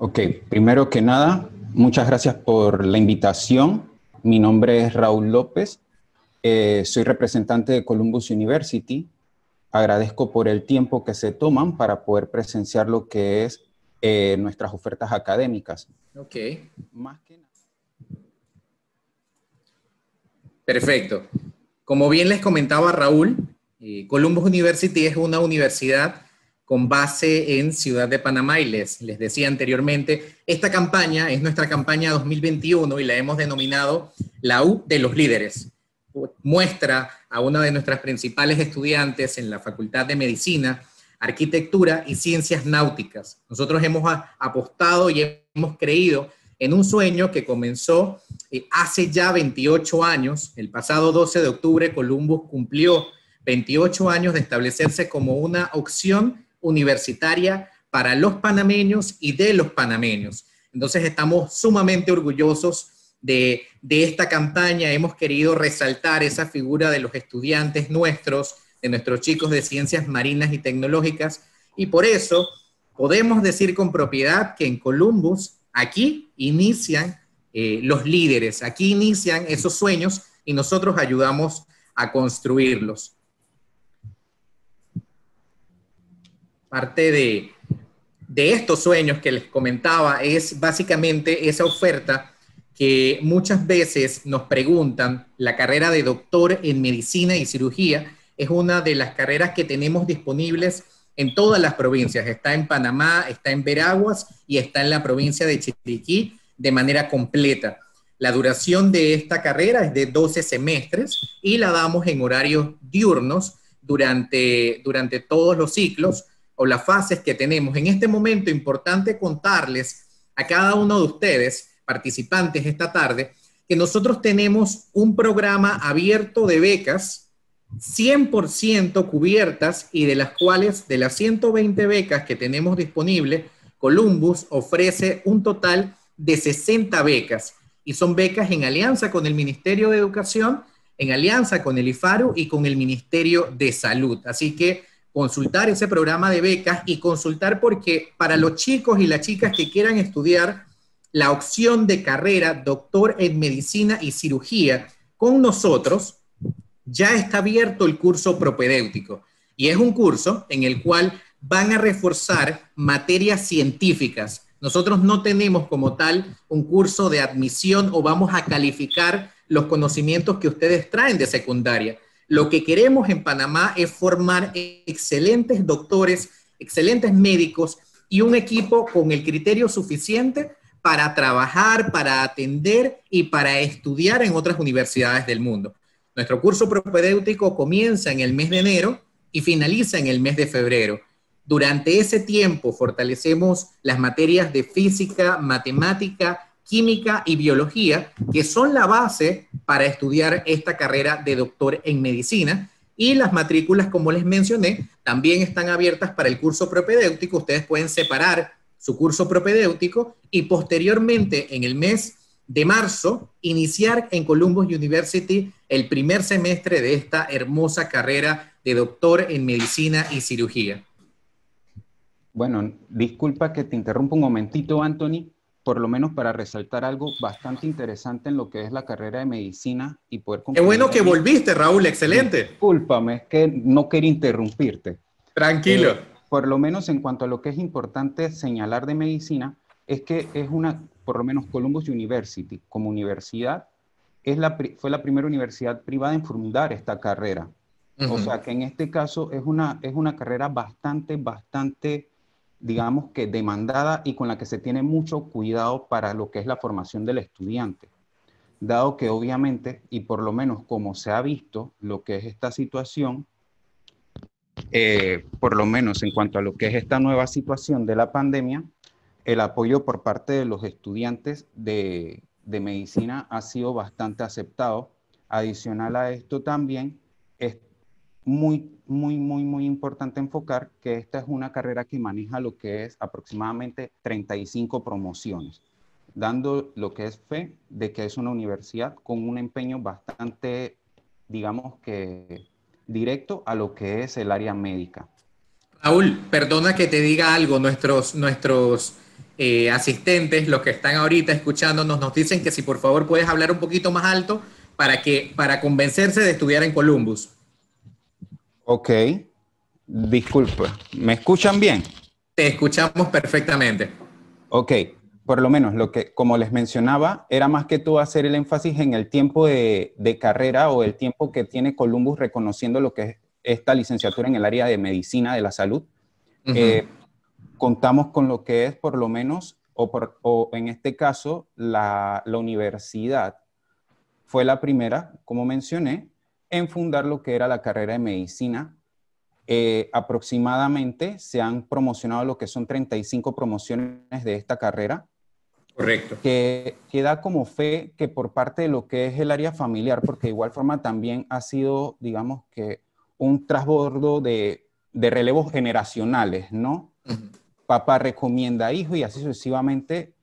Ok, primero que nada, muchas gracias por la invitación. Mi nombre es Raúl López, eh, soy representante de Columbus University. Agradezco por el tiempo que se toman para poder presenciar lo que es eh, nuestras ofertas académicas. Ok. Más que nada. Perfecto. Como bien les comentaba Raúl, eh, Columbus University es una universidad con base en Ciudad de Panamá y les, les decía anteriormente, esta campaña es nuestra campaña 2021 y la hemos denominado la U de los líderes. Muestra a una de nuestras principales estudiantes en la Facultad de Medicina, Arquitectura y Ciencias Náuticas. Nosotros hemos apostado y hemos creído en un sueño que comenzó eh, hace ya 28 años. El pasado 12 de octubre, Columbus cumplió 28 años de establecerse como una opción universitaria para los panameños y de los panameños. Entonces estamos sumamente orgullosos de, esta campaña. Hemos querido resaltar esa figura de los estudiantes nuestros, de nuestros chicos de ciencias marinas y tecnológicas. Y por eso podemos decir con propiedad que en Columbus, aquí inician eh, los líderes, aquí inician esos sueños y nosotros ayudamos a construirlos. Parte de, estos sueños que les comentaba es básicamente esa oferta que muchas veces nos preguntan, la carrera de doctor en medicina y cirugía es una de las carreras que tenemos disponibles en todas las provincias. Está en Panamá, está en Veraguas y está en la provincia de Chiriquí de manera completa. La duración de esta carrera es de 12 semestres y la damos en horarios diurnos durante, durante todos los ciclos o las fases que tenemos. En este momento, importante contarles a cada uno de ustedes, participantes esta tarde, que nosotros tenemos un programa abierto de becas 100% cubiertas y de las cuales, de las 120 becas que tenemos disponibles, Columbus ofrece un total de 60 becas y son becas en alianza con el Ministerio de Educación, en alianza con el IFARU y con el Ministerio de Salud. Así que consultar ese programa de becas y consultar porque para los chicos y las chicas que quieran estudiar la opción de carrera doctor en medicina y cirugía con nosotros, ya está abierto el curso propedéutico. Y es un curso en el cual van a reforzar materias científicas. Nosotros no tenemos como tal un curso de admisión o vamos a calificar los conocimientos que ustedes traen de secundaria lo que queremos en Panamá es formar excelentes doctores, excelentes médicos y un equipo con el criterio suficiente para trabajar, para atender y para estudiar en otras universidades del mundo. Nuestro curso propedéutico comienza en el mes de enero y finaliza en el mes de febrero. Durante ese tiempo fortalecemos las materias de física, matemática, química y biología, que son la base para estudiar esta carrera de doctor en medicina. Y las matrículas, como les mencioné, también están abiertas para el curso propedéutico. Ustedes pueden separar su curso propedéutico y posteriormente, en el mes de marzo, iniciar en Columbus University el primer semestre de esta hermosa carrera de doctor en medicina y cirugía. Bueno, disculpa que te interrumpa un momentito, Anthony por lo menos para resaltar algo bastante interesante en lo que es la carrera de medicina y poder... Qué bueno que volviste, Raúl, excelente. Discúlpame, es que no quería interrumpirte. Tranquilo. Eh, por lo menos en cuanto a lo que es importante señalar de medicina, es que es una, por lo menos Columbus University como universidad, es la, fue la primera universidad privada en fundar esta carrera. O sea que en este caso es una, es una carrera bastante, bastante digamos que demandada y con la que se tiene mucho cuidado para lo que es la formación del estudiante, dado que obviamente, y por lo menos como se ha visto lo que es esta situación, eh, por lo menos en cuanto a lo que es esta nueva situación de la pandemia, el apoyo por parte de los estudiantes de, de medicina ha sido bastante aceptado. Adicional a esto también, muy, muy, muy, muy importante enfocar que esta es una carrera que maneja lo que es aproximadamente 35 promociones, dando lo que es fe de que es una universidad con un empeño bastante, digamos que directo a lo que es el área médica. Raúl, perdona que te diga algo, nuestros, nuestros eh, asistentes, los que están ahorita escuchándonos, nos dicen que si por favor puedes hablar un poquito más alto para que para convencerse de estudiar en Columbus. Ok, disculpe, ¿me escuchan bien? Te escuchamos perfectamente. Ok, por lo menos lo que, como les mencionaba, era más que todo hacer el énfasis en el tiempo de, carrera o el tiempo que tiene Columbus reconociendo lo que es esta licenciatura en el área de medicina de la salud. Eh, contamos con lo que es por lo menos, o, por, o en este caso, la, la, universidad fue la primera, como mencioné, en fundar lo que era la carrera de medicina. Eh, aproximadamente se han promocionado lo que son 35 promociones de esta carrera Correcto. Que, que, da como fe que por parte de lo que es el área familiar, porque de igual forma también ha sido, digamos que, un trasbordo de, de relevos generacionales, ¿no? Papá recomienda a hijo y así sucesivamente,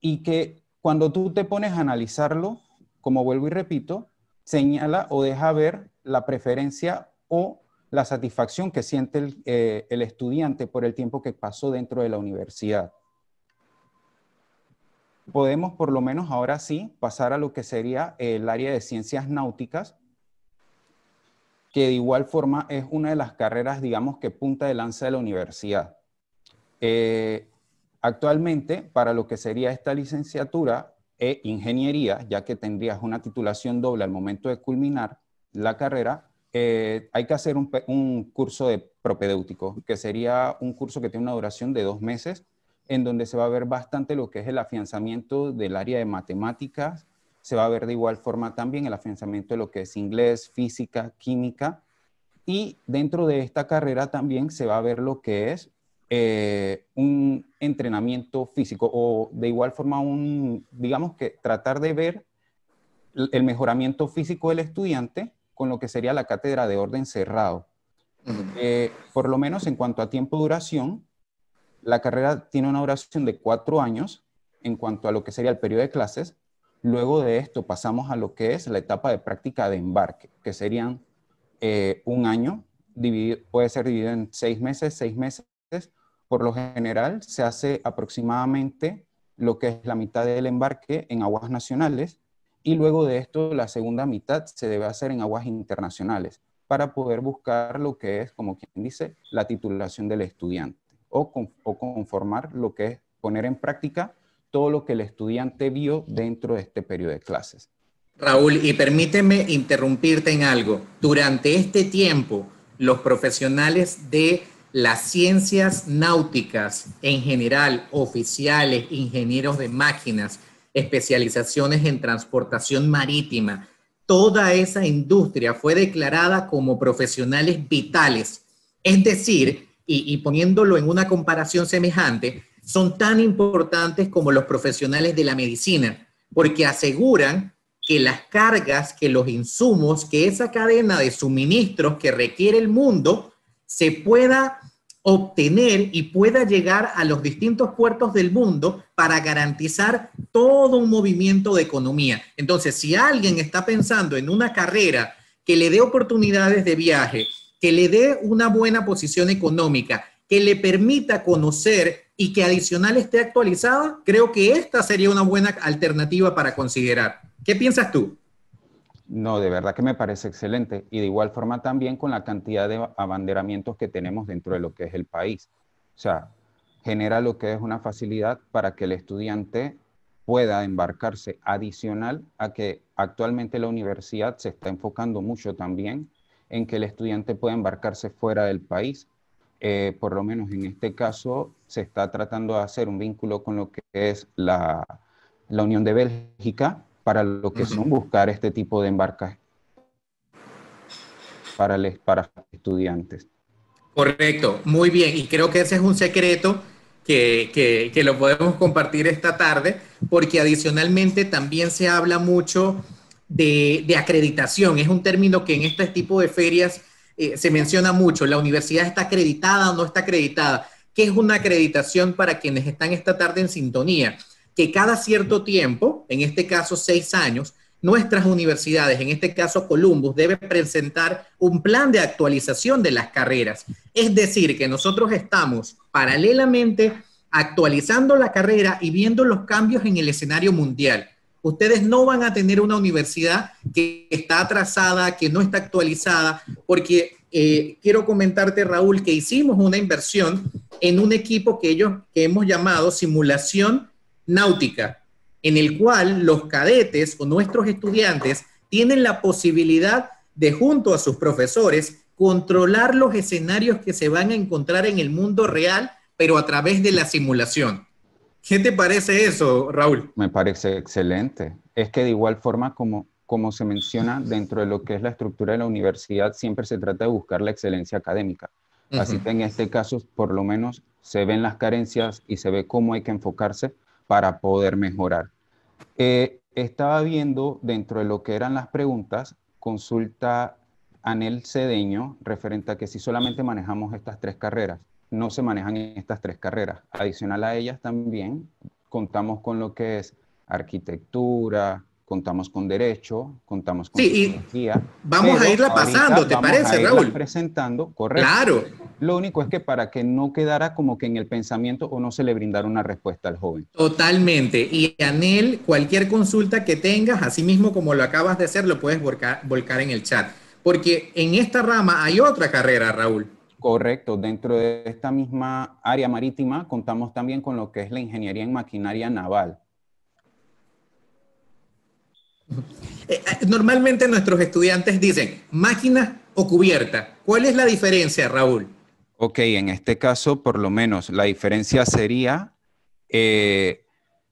y que cuando tú te pones a analizarlo, como vuelvo y repito, señala o deja ver la preferencia o la satisfacción que siente el, eh, el estudiante por el tiempo que pasó dentro de la universidad podemos por lo menos ahora sí pasar a lo que sería el área de ciencias náuticas, que de igual forma es una de las carreras, digamos, que punta de lanza de la universidad. Eh, actualmente, para lo que sería esta licenciatura e ingeniería, ya que tendrías una titulación doble al momento de culminar la carrera, eh, hay que hacer un, un curso de propedéutico, que sería un curso que tiene una duración de dos meses, en donde se va a ver bastante lo que es el afianzamiento del área de matemáticas, se va a ver de igual forma también el afianzamiento de lo que es inglés, física, química, y dentro de esta carrera también se va a ver lo que es eh, un entrenamiento físico o de igual forma un, digamos que tratar de ver el mejoramiento físico del estudiante con lo que sería la cátedra de orden cerrado. Eh, por lo menos en cuanto a tiempo duración, la carrera tiene una duración de cuatro años en cuanto a lo que sería el periodo de clases. Luego de esto pasamos a lo que es la etapa de práctica de embarque, que serían eh, un año, puede ser dividido en seis meses, seis meses. Por lo general se hace aproximadamente lo que es la mitad del embarque en aguas nacionales y luego de esto la segunda mitad se debe hacer en aguas internacionales para poder buscar lo que es, como quien dice, la titulación del estudiante o, conformar lo que es poner en práctica todo lo que el estudiante vio dentro de este periodo de clases. Raúl, y permíteme interrumpirte en algo. Durante este tiempo, los profesionales de las ciencias náuticas en general, oficiales, ingenieros de máquinas, especializaciones en transportación marítima, toda esa industria fue declarada como profesionales vitales. Es decir, y, poniéndolo en una comparación semejante, son tan importantes como los profesionales de la medicina, porque aseguran que las cargas, que los insumos, que esa cadena de suministros que requiere el mundo se pueda obtener y pueda llegar a los distintos puertos del mundo para garantizar todo un movimiento de economía. Entonces, si alguien está pensando en una carrera que le dé oportunidades de viaje, que le dé una buena posición económica, que le permita conocer y que adicional esté actualizada, creo que esta sería una buena alternativa para considerar. ¿Qué piensas tú? No, de verdad que me parece excelente. Y de igual forma también con la cantidad de abanderamientos que tenemos dentro de lo que es el país. O sea, genera lo que es una facilidad para que el estudiante pueda embarcarse adicional a que actualmente la universidad se está enfocando mucho también en que el estudiante pueda embarcarse fuera del país. Eh, por lo menos en este caso se está tratando de hacer un vínculo con lo que es la, la Unión de Bélgica para lo que son buscar este tipo de embarcaje para, les, para estudiantes. Correcto, muy bien. Y creo que ese es un secreto que, que, que, lo podemos compartir esta tarde, porque adicionalmente también se habla mucho de, acreditación. Es un término que en este tipo de ferias eh, se menciona mucho. La universidad está acreditada o no está acreditada. ¿Qué es una acreditación para quienes están esta tarde en sintonía? Que cada cierto tiempo, en este caso seis años, nuestras universidades, en este caso Columbus, debe presentar un plan de actualización de las carreras. Es decir, que nosotros estamos paralelamente actualizando la carrera y viendo los cambios en el escenario mundial. Ustedes no van a tener una universidad que está atrasada, que no está actualizada, porque eh, quiero comentarte, Raúl, que hicimos una inversión en un equipo que ellos que hemos llamado simulación náutica, en el cual los cadetes o nuestros estudiantes tienen la posibilidad de, junto a sus profesores, controlar los escenarios que se van a encontrar en el mundo real, pero a través de la simulación. ¿Qué te parece eso, Raúl? Me parece excelente. Es que de igual forma, como, como se menciona dentro de lo que es la estructura de la universidad, siempre se trata de buscar la excelencia académica. Así que en este caso, por lo menos, se ven las carencias y se ve cómo hay que enfocarse para poder mejorar. Eh, estaba viendo dentro de lo que eran las preguntas, consulta Anel Cedeño referente a que si solamente manejamos estas tres carreras, no se manejan estas tres carreras. Adicional a ellas también contamos con lo que es arquitectura, contamos con derecho, contamos con sí, vamos a irla pasando, ¿te parece, Raúl? Presentando, correcto. Claro. Lo único es que para que no quedara como que en el pensamiento o no se le brindara una respuesta al joven. Totalmente. Y Anel, cualquier consulta que tengas, así mismo como lo acabas de hacer, lo puedes volcar, volcar en el chat. Porque en esta rama hay otra carrera, Raúl. Correcto, dentro de esta misma área marítima contamos también con lo que es la ingeniería en maquinaria naval. Eh, eh, normalmente nuestros estudiantes dicen máquina o cubierta. ¿Cuál es la diferencia, Raúl? Ok, en este caso, por lo menos, la diferencia sería, eh,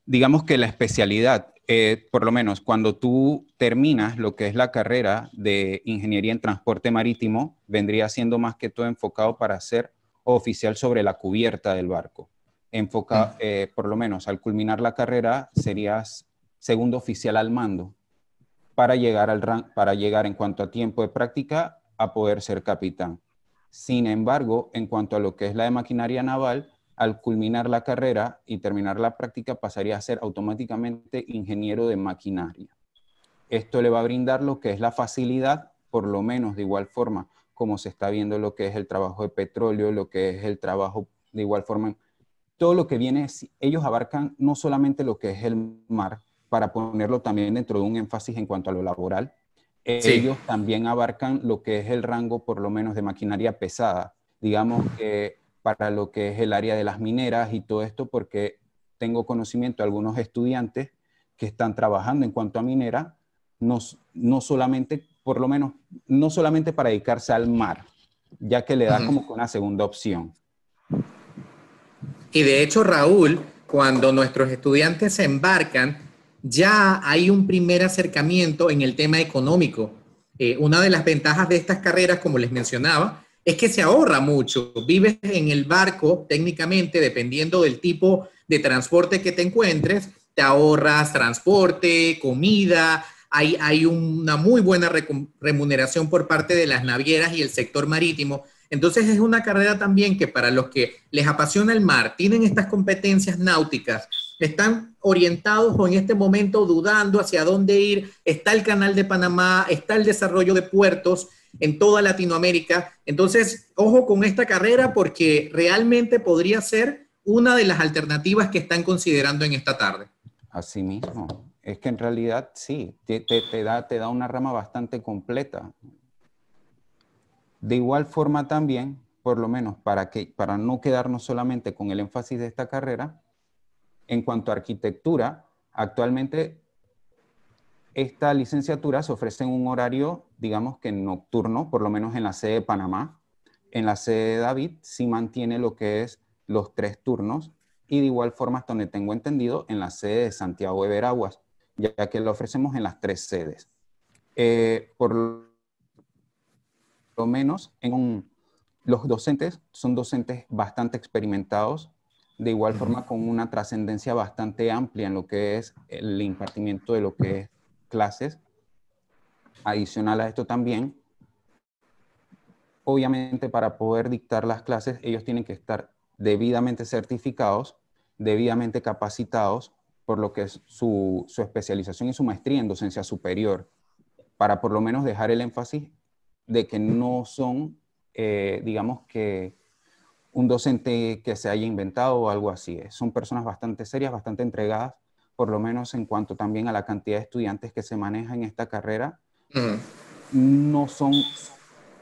digamos que la especialidad. Eh, por lo menos cuando tú terminas lo que es la carrera de ingeniería en transporte marítimo, vendría siendo más que todo enfocado para ser oficial sobre la cubierta del barco. Enfocado, mm. eh, por lo menos al culminar la carrera, serías segundo oficial al mando para llegar, al para llegar en cuanto a tiempo de práctica a poder ser capitán. Sin embargo, en cuanto a lo que es la de maquinaria naval, al culminar la carrera y terminar la práctica pasaría a ser automáticamente ingeniero de maquinaria. Esto le va a brindar lo que es la facilidad, por lo menos de igual forma como se está viendo lo que es el trabajo de petróleo, lo que es el trabajo de igual forma, todo lo que viene, ellos abarcan no solamente lo que es el mar, para ponerlo también dentro de un énfasis en cuanto a lo laboral, ellos también abarcan lo que es el rango por lo menos de maquinaria pesada. Digamos que para lo que es el área de las mineras y todo esto, porque tengo conocimiento de algunos estudiantes que están trabajando en cuanto a minera, no, no solamente, por lo menos, no solamente para dedicarse al mar, ya que le da como una segunda opción. Y de hecho, Raúl, cuando nuestros estudiantes se embarcan, ya hay un primer acercamiento en el tema económico. Eh, una de las ventajas de estas carreras, como les mencionaba, es que se ahorra mucho. Vives en el barco, técnicamente, dependiendo del tipo de transporte que te encuentres, te ahorras transporte, comida, hay, hay una muy buena remuneración por parte de las navieras y el sector marítimo. Entonces es una carrera también que para los que les apasiona el mar, tienen estas competencias náuticas, están orientados o en este momento dudando hacia dónde ir, está el canal de Panamá, está el desarrollo de puertos, en toda Latinoamérica. Entonces, ojo con esta carrera porque realmente podría ser una de las alternativas que están considerando en esta tarde. Así mismo. Es que en realidad sí, te, da, te da una rama bastante completa. De igual forma también, por lo menos para, que, para no quedarnos solamente con el énfasis de esta carrera, en cuanto a arquitectura, actualmente esta licenciatura se ofrece en un horario, digamos que nocturno, por lo menos en la sede de Panamá. En la sede de David sí mantiene lo que es los tres turnos y de igual forma, hasta donde tengo entendido, en la sede de Santiago de Veraguas, ya que lo ofrecemos en las tres sedes. Eh, por lo menos, en los docentes son docentes bastante experimentados, de igual forma con una trascendencia bastante amplia en lo que es el impartimiento de lo que es clases. Adicional a esto también, obviamente para poder dictar las clases, ellos tienen que estar debidamente certificados, debidamente capacitados por lo que es su, especialización y su maestría en docencia superior, para por lo menos dejar el énfasis de que no son, eh, digamos que, un docente que se haya inventado o algo así. Son personas bastante serias, bastante entregadas, por lo menos en cuanto también a la cantidad de estudiantes que se maneja en esta carrera. No son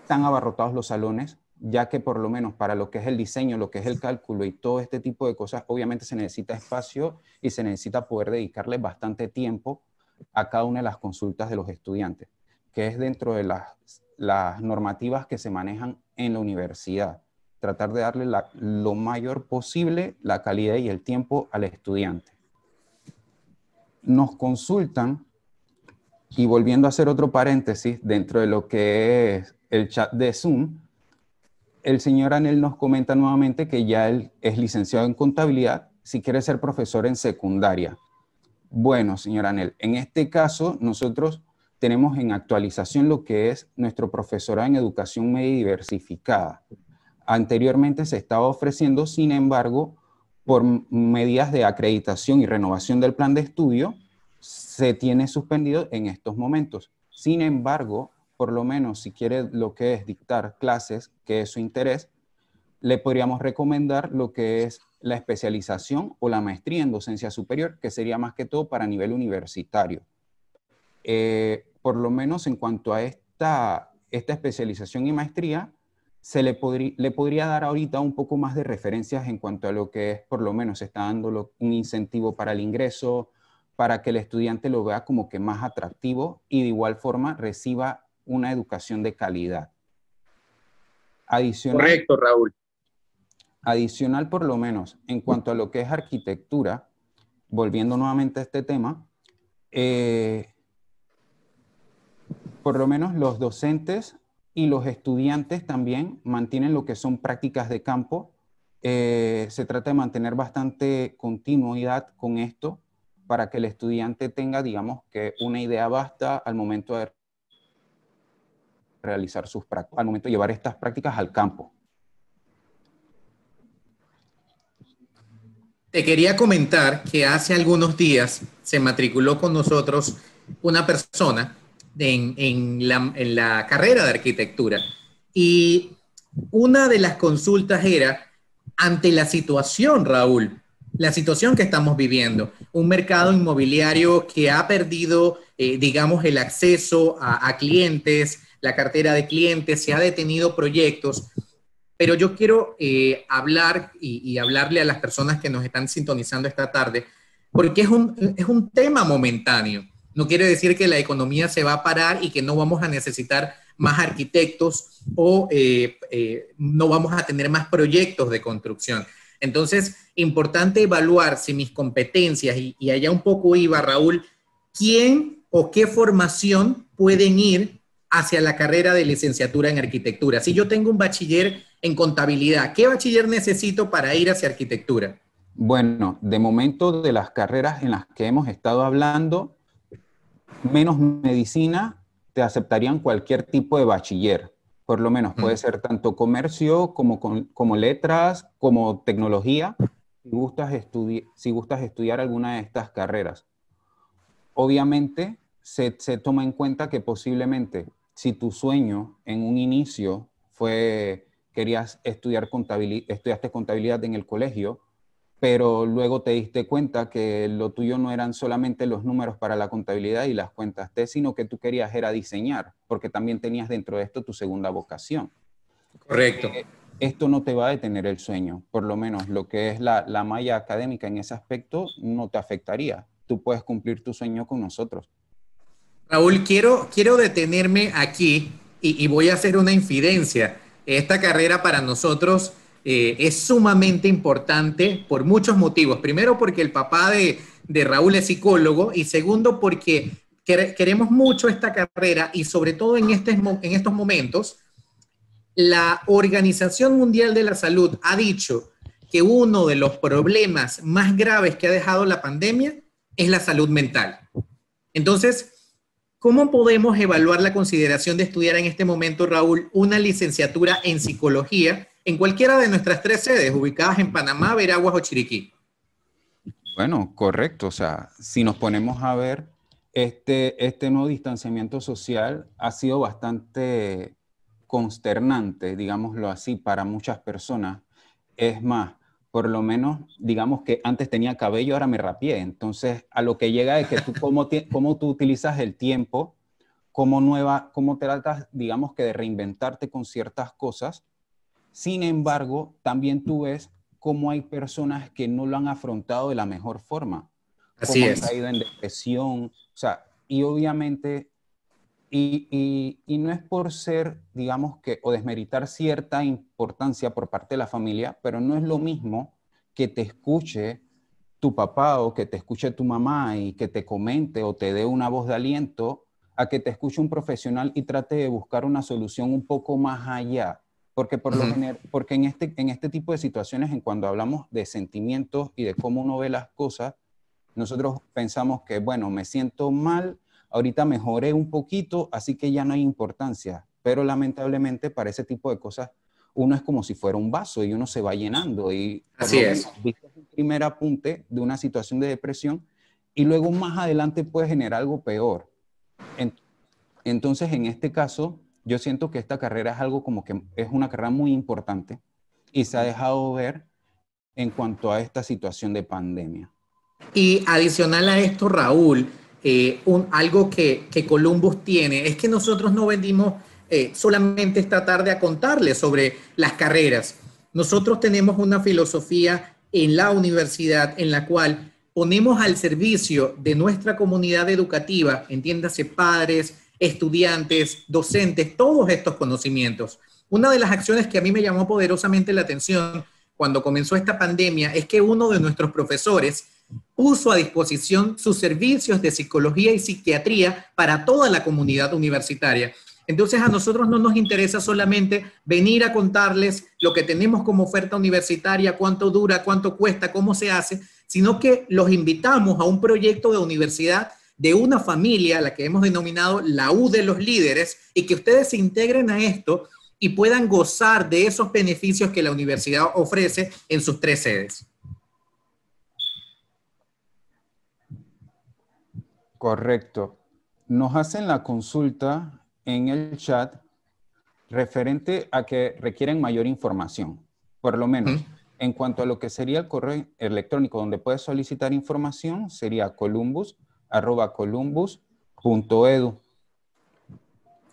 tan abarrotados los salones, ya que por lo menos para lo que es el diseño, lo que es el cálculo y todo este tipo de cosas, obviamente se necesita espacio y se necesita poder dedicarle bastante tiempo a cada una de las consultas de los estudiantes, que es dentro de las, las normativas que se manejan en la universidad. Tratar de darle lo mayor posible la calidad y el tiempo al estudiante. Nos consultan, y volviendo a hacer otro paréntesis dentro de lo que es el chat de Zoom, el señor Anel nos comenta nuevamente que ya él es licenciado en contabilidad si quiere ser profesor en secundaria. Bueno, señor Anel, en este caso nosotros tenemos en actualización lo que es nuestro profesorado en educación media diversificada. Anteriormente se estaba ofreciendo, sin embargo, por medidas de acreditación y renovación del plan de estudio, se tiene suspendido en estos momentos. Sin embargo, por lo menos si quiere lo que es dictar clases, que es su interés, le podríamos recomendar lo que es la especialización o la maestría en docencia superior, que sería más que todo para nivel universitario. Eh, por lo menos en cuanto a esta, esta especialización y maestría, se le, le podría dar ahorita un poco más de referencias en cuanto a lo que es, por lo menos, está dando un incentivo para el ingreso, para que el estudiante lo vea como que más atractivo y de igual forma reciba una educación de calidad. Adicional, Correcto, Raúl. Adicional, por lo menos, en cuanto a lo que es arquitectura, volviendo nuevamente a este tema, eh, por lo menos los docentes y los estudiantes también mantienen lo que son prácticas de campo. Eh, se trata de mantener bastante continuidad con esto para que el estudiante tenga, digamos, que una idea basta al momento de realizar sus prácticas, al momento de llevar estas prácticas al campo. Te quería comentar que hace algunos días se matriculó con nosotros una persona en, la, en la carrera de arquitectura. Y una de las consultas era ante la situación, Raúl, la situación que estamos viviendo, un mercado inmobiliario que ha perdido, eh, digamos, el acceso a, clientes, la cartera de clientes, se ha detenido proyectos, pero yo quiero eh, hablar y, hablarle a las personas que nos están sintonizando esta tarde, porque es un, es un tema momentáneo. No quiere decir que la economía se va a parar y que no vamos a necesitar más arquitectos o eh, no vamos a tener más proyectos de construcción. Entonces, importante evaluar si mis competencias, y allá un poco iba Raúl, quién o qué formación pueden ir hacia la carrera de licenciatura en arquitectura. Si yo tengo un bachiller en contabilidad, ¿qué bachiller necesito para ir hacia arquitectura? Bueno, de momento de las carreras en las que hemos estado hablando, menos medicina, te aceptarían cualquier tipo de bachiller. Por lo menos puede ser tanto comercio como, como letras, como tecnología, si gustas, si gustas estudiar alguna de estas carreras. Obviamente, se, se toma en cuenta que posiblemente si tu sueño en un inicio fue, querías estudiar contabilidad, estudiaste contabilidad en el colegio, pero luego te diste cuenta que lo tuyo no eran solamente los números para la contabilidad y las cuentas T, sino que tú querías era diseñar, porque también tenías dentro de esto tu segunda vocación. Correcto. Eh, esto no te va a detener el sueño, por lo menos lo que es la, la malla académica en ese aspecto no te afectaría. Tú puedes cumplir tu sueño con nosotros. Raúl, quiero, quiero detenerme aquí y, voy a hacer una infidencia. Esta carrera para nosotros eh, es sumamente importante por muchos motivos. Primero porque el papá de, Raúl es psicólogo y segundo porque queremos mucho esta carrera y sobre todo en, este, en estos momentos, la Organización Mundial de la Salud ha dicho que uno de los problemas más graves que ha dejado la pandemia es la salud mental. Entonces, ¿Cómo podemos evaluar la consideración de estudiar en este momento, Raúl, una licenciatura en psicología en cualquiera de nuestras tres sedes ubicadas en Panamá, Veraguas o Chiriquí? Bueno, correcto. O sea, si nos ponemos a ver, este, este nuevo distanciamiento social ha sido bastante consternante, digámoslo así, para muchas personas. Es más, por lo menos, digamos que antes tenía cabello, ahora me rapié. Entonces, a lo que llega es que tú, cómo, tú utilizas el tiempo, cómo, nueva, cómo tratas, digamos que de reinventarte con ciertas cosas. Sin embargo, también tú ves cómo hay personas que no lo han afrontado de la mejor forma. Así cómo es. han caído en depresión. O sea, y obviamente y, y, no es por ser, digamos que, o desmeritar cierta importancia por parte de la familia, pero no es lo mismo que te escuche tu papá o que te escuche tu mamá y que te comente o te dé una voz de aliento, a que te escuche un profesional y trate de buscar una solución un poco más allá. Porque, por lo general, porque en, este, en este tipo de situaciones, en cuando hablamos de sentimientos y de cómo uno ve las cosas, nosotros pensamos que, bueno, me siento mal, ahorita mejoré un poquito, así que ya no hay importancia. Pero lamentablemente para ese tipo de cosas, uno es como si fuera un vaso y uno se va llenando. Y así es. Viste un primer apunte de una situación de depresión y luego más adelante puede generar algo peor. Entonces, en este caso, yo siento que esta carrera es algo como que es una carrera muy importante y se ha dejado ver en cuanto a esta situación de pandemia. Y adicional a esto, Raúl, eh, un, algo que, que, Columbus tiene es que nosotros no vendimos eh, solamente esta tarde a contarles sobre las carreras. Nosotros tenemos una filosofía en la universidad en la cual ponemos al servicio de nuestra comunidad educativa, entiéndase padres, estudiantes, docentes, todos estos conocimientos. Una de las acciones que a mí me llamó poderosamente la atención cuando comenzó esta pandemia es que uno de nuestros profesores puso a disposición sus servicios de psicología y psiquiatría para toda la comunidad universitaria. Entonces a nosotros no nos interesa solamente venir a contarles lo que tenemos como oferta universitaria, cuánto dura, cuánto cuesta, cómo se hace, sino que los invitamos a un proyecto de universidad de una familia, la que hemos denominado la U de los líderes, y que ustedes se integren a esto y puedan gozar de esos beneficios que la universidad ofrece en sus tres sedes. Correcto. Nos hacen la consulta en el chat referente a que requieren mayor información, por lo menos. En cuanto a lo que sería el correo electrónico donde puedes solicitar información, sería columbus, arroba columbus.edu.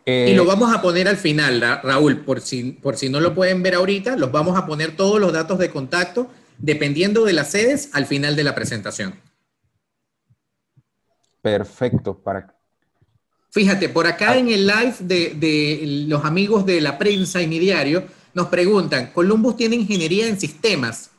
Eh, y lo vamos a poner al final, Raúl, por si, por si no lo pueden ver ahorita, los vamos a poner todos los datos de contacto, dependiendo de las sedes, al final de la presentación. Perfecto. Para... Fíjate, por acá ah. en el live de, de, los amigos de la prensa y mi diario, nos preguntan, Columbus tiene ingeniería en sistemas.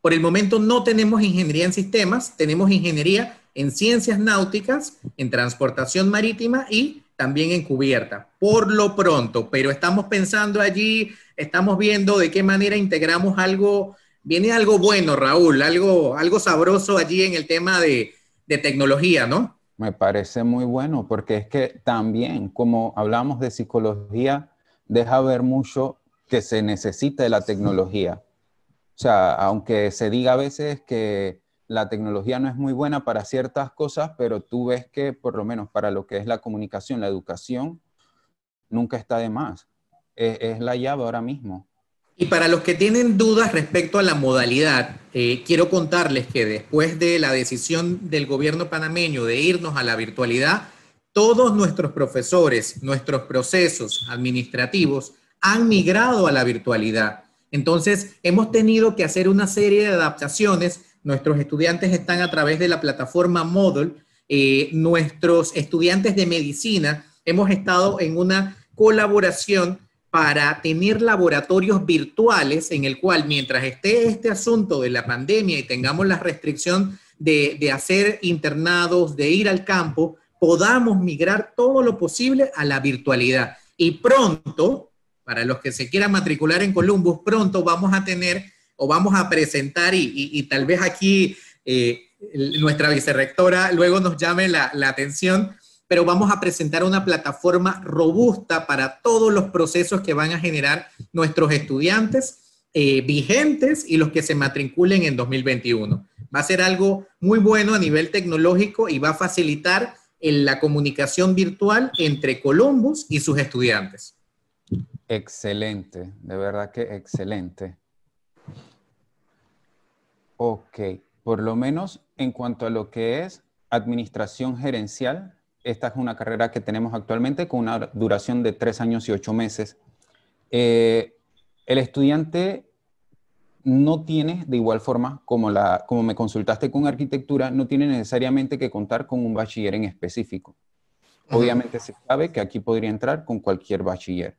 Por el momento no tenemos ingeniería en sistemas, tenemos ingeniería en ciencias náuticas, en transportación marítima y también en cubierta, por lo pronto, pero estamos pensando allí, estamos viendo de qué manera integramos algo, viene algo bueno, Raúl, algo, algo sabroso allí en el tema de, tecnología, ¿no? Me parece muy bueno, porque es que también, como hablamos de psicología, deja ver mucho que se necesita de la tecnología. O sea, aunque se diga a veces que la tecnología no es muy buena para ciertas cosas, pero tú ves que por lo menos para lo que es la comunicación, la educación, nunca está de más. Es, es la llave ahora mismo. Y para los que tienen dudas respecto a la modalidad, eh, quiero contarles que después de la decisión del gobierno panameño de irnos a la virtualidad, todos nuestros profesores, nuestros procesos administrativos han migrado a la virtualidad. Entonces, hemos tenido que hacer una serie de adaptaciones. Nuestros estudiantes están a través de la plataforma Moodle. Eh, nuestros estudiantes de medicina hemos estado en una colaboración para tener laboratorios virtuales en el cual mientras esté este asunto de la pandemia y tengamos la restricción de, de, hacer internados, de ir al campo, podamos migrar todo lo posible a la virtualidad. Y pronto, para los que se quieran matricular en Columbus, pronto vamos a tener o vamos a presentar y, tal vez aquí eh, nuestra vicerrectora luego nos llame la, atención pero vamos a presentar una plataforma robusta para todos los procesos que van a generar nuestros estudiantes eh, vigentes y los que se matriculen en 2021. Va a ser algo muy bueno a nivel tecnológico y va a facilitar en la comunicación virtual entre Columbus y sus estudiantes. Excelente, de verdad que excelente. Ok, por lo menos en cuanto a lo que es administración gerencial, esta es una carrera que tenemos actualmente con una duración de tres años y ocho meses. Eh, el estudiante no tiene, de igual forma como, la, como me consultaste con arquitectura, no tiene necesariamente que contar con un bachiller en específico. Obviamente se sabe que aquí podría entrar con cualquier bachiller.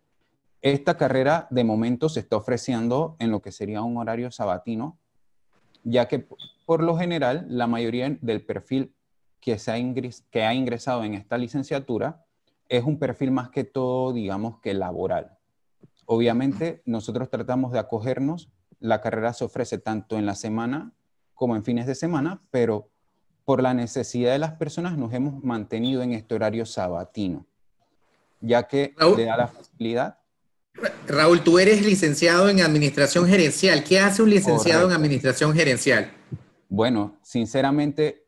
Esta carrera de momento se está ofreciendo en lo que sería un horario sabatino, ya que por lo general la mayoría del perfil que, se ha, que ha ingresado en esta licenciatura es un perfil más que todo, digamos que laboral. Obviamente nosotros tratamos de acogernos, la carrera se ofrece tanto en la semana como en fines de semana, pero por la necesidad de las personas nos hemos mantenido en este horario sabatino, ya que le da la facilidad. Raúl, tú eres licenciado en Administración Gerencial. ¿Qué hace un licenciado en Administración Gerencial? Bueno, sinceramente,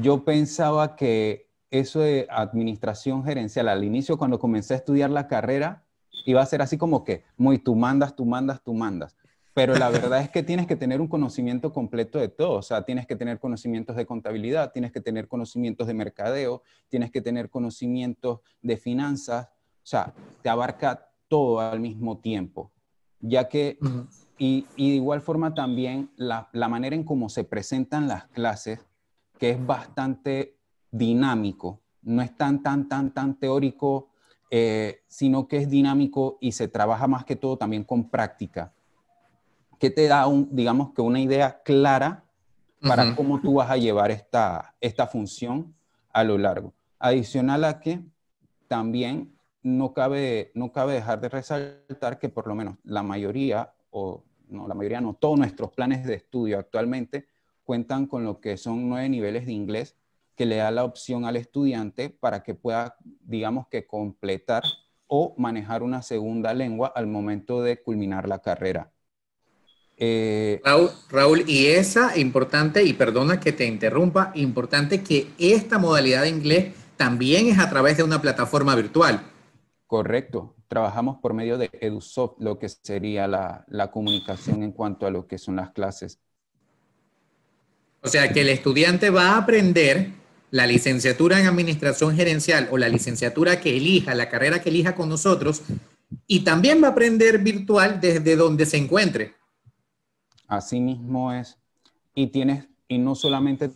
yo pensaba que eso de Administración Gerencial, al inicio cuando comencé a estudiar la carrera, iba a ser así como que, muy tú mandas, tú mandas, tú mandas. Pero la verdad es que tienes que tener un conocimiento completo de todo. O sea, tienes que tener conocimientos de contabilidad, tienes que tener conocimientos de mercadeo, tienes que tener conocimientos de finanzas. O sea, te abarca todo al mismo tiempo. Ya que, y, de igual forma también la, manera en cómo se presentan las clases, que es bastante dinámico. No es tan, tan, tan, tan teórico, eh, sino que es dinámico y se trabaja más que todo también con práctica que te da, un, digamos que una idea clara para cómo tú vas a llevar esta, esta función a lo largo. Adicional a que también no cabe, no cabe dejar de resaltar que por lo menos la mayoría, o no, la mayoría no, todos nuestros planes de estudio actualmente cuentan con lo que son nueve niveles de inglés que le da la opción al estudiante para que pueda, digamos que completar o manejar una segunda lengua al momento de culminar la carrera. Eh, Raúl, Raúl, y esa importante, y perdona que te interrumpa, importante que esta modalidad de inglés también es a través de una plataforma virtual. Correcto. Trabajamos por medio de EduSoft, lo que sería la, la comunicación en cuanto a lo que son las clases. O sea que el estudiante va a aprender la licenciatura en administración gerencial o la licenciatura que elija, la carrera que elija con nosotros, y también va a aprender virtual desde donde se encuentre. Así mismo es. Y tienes, y no solamente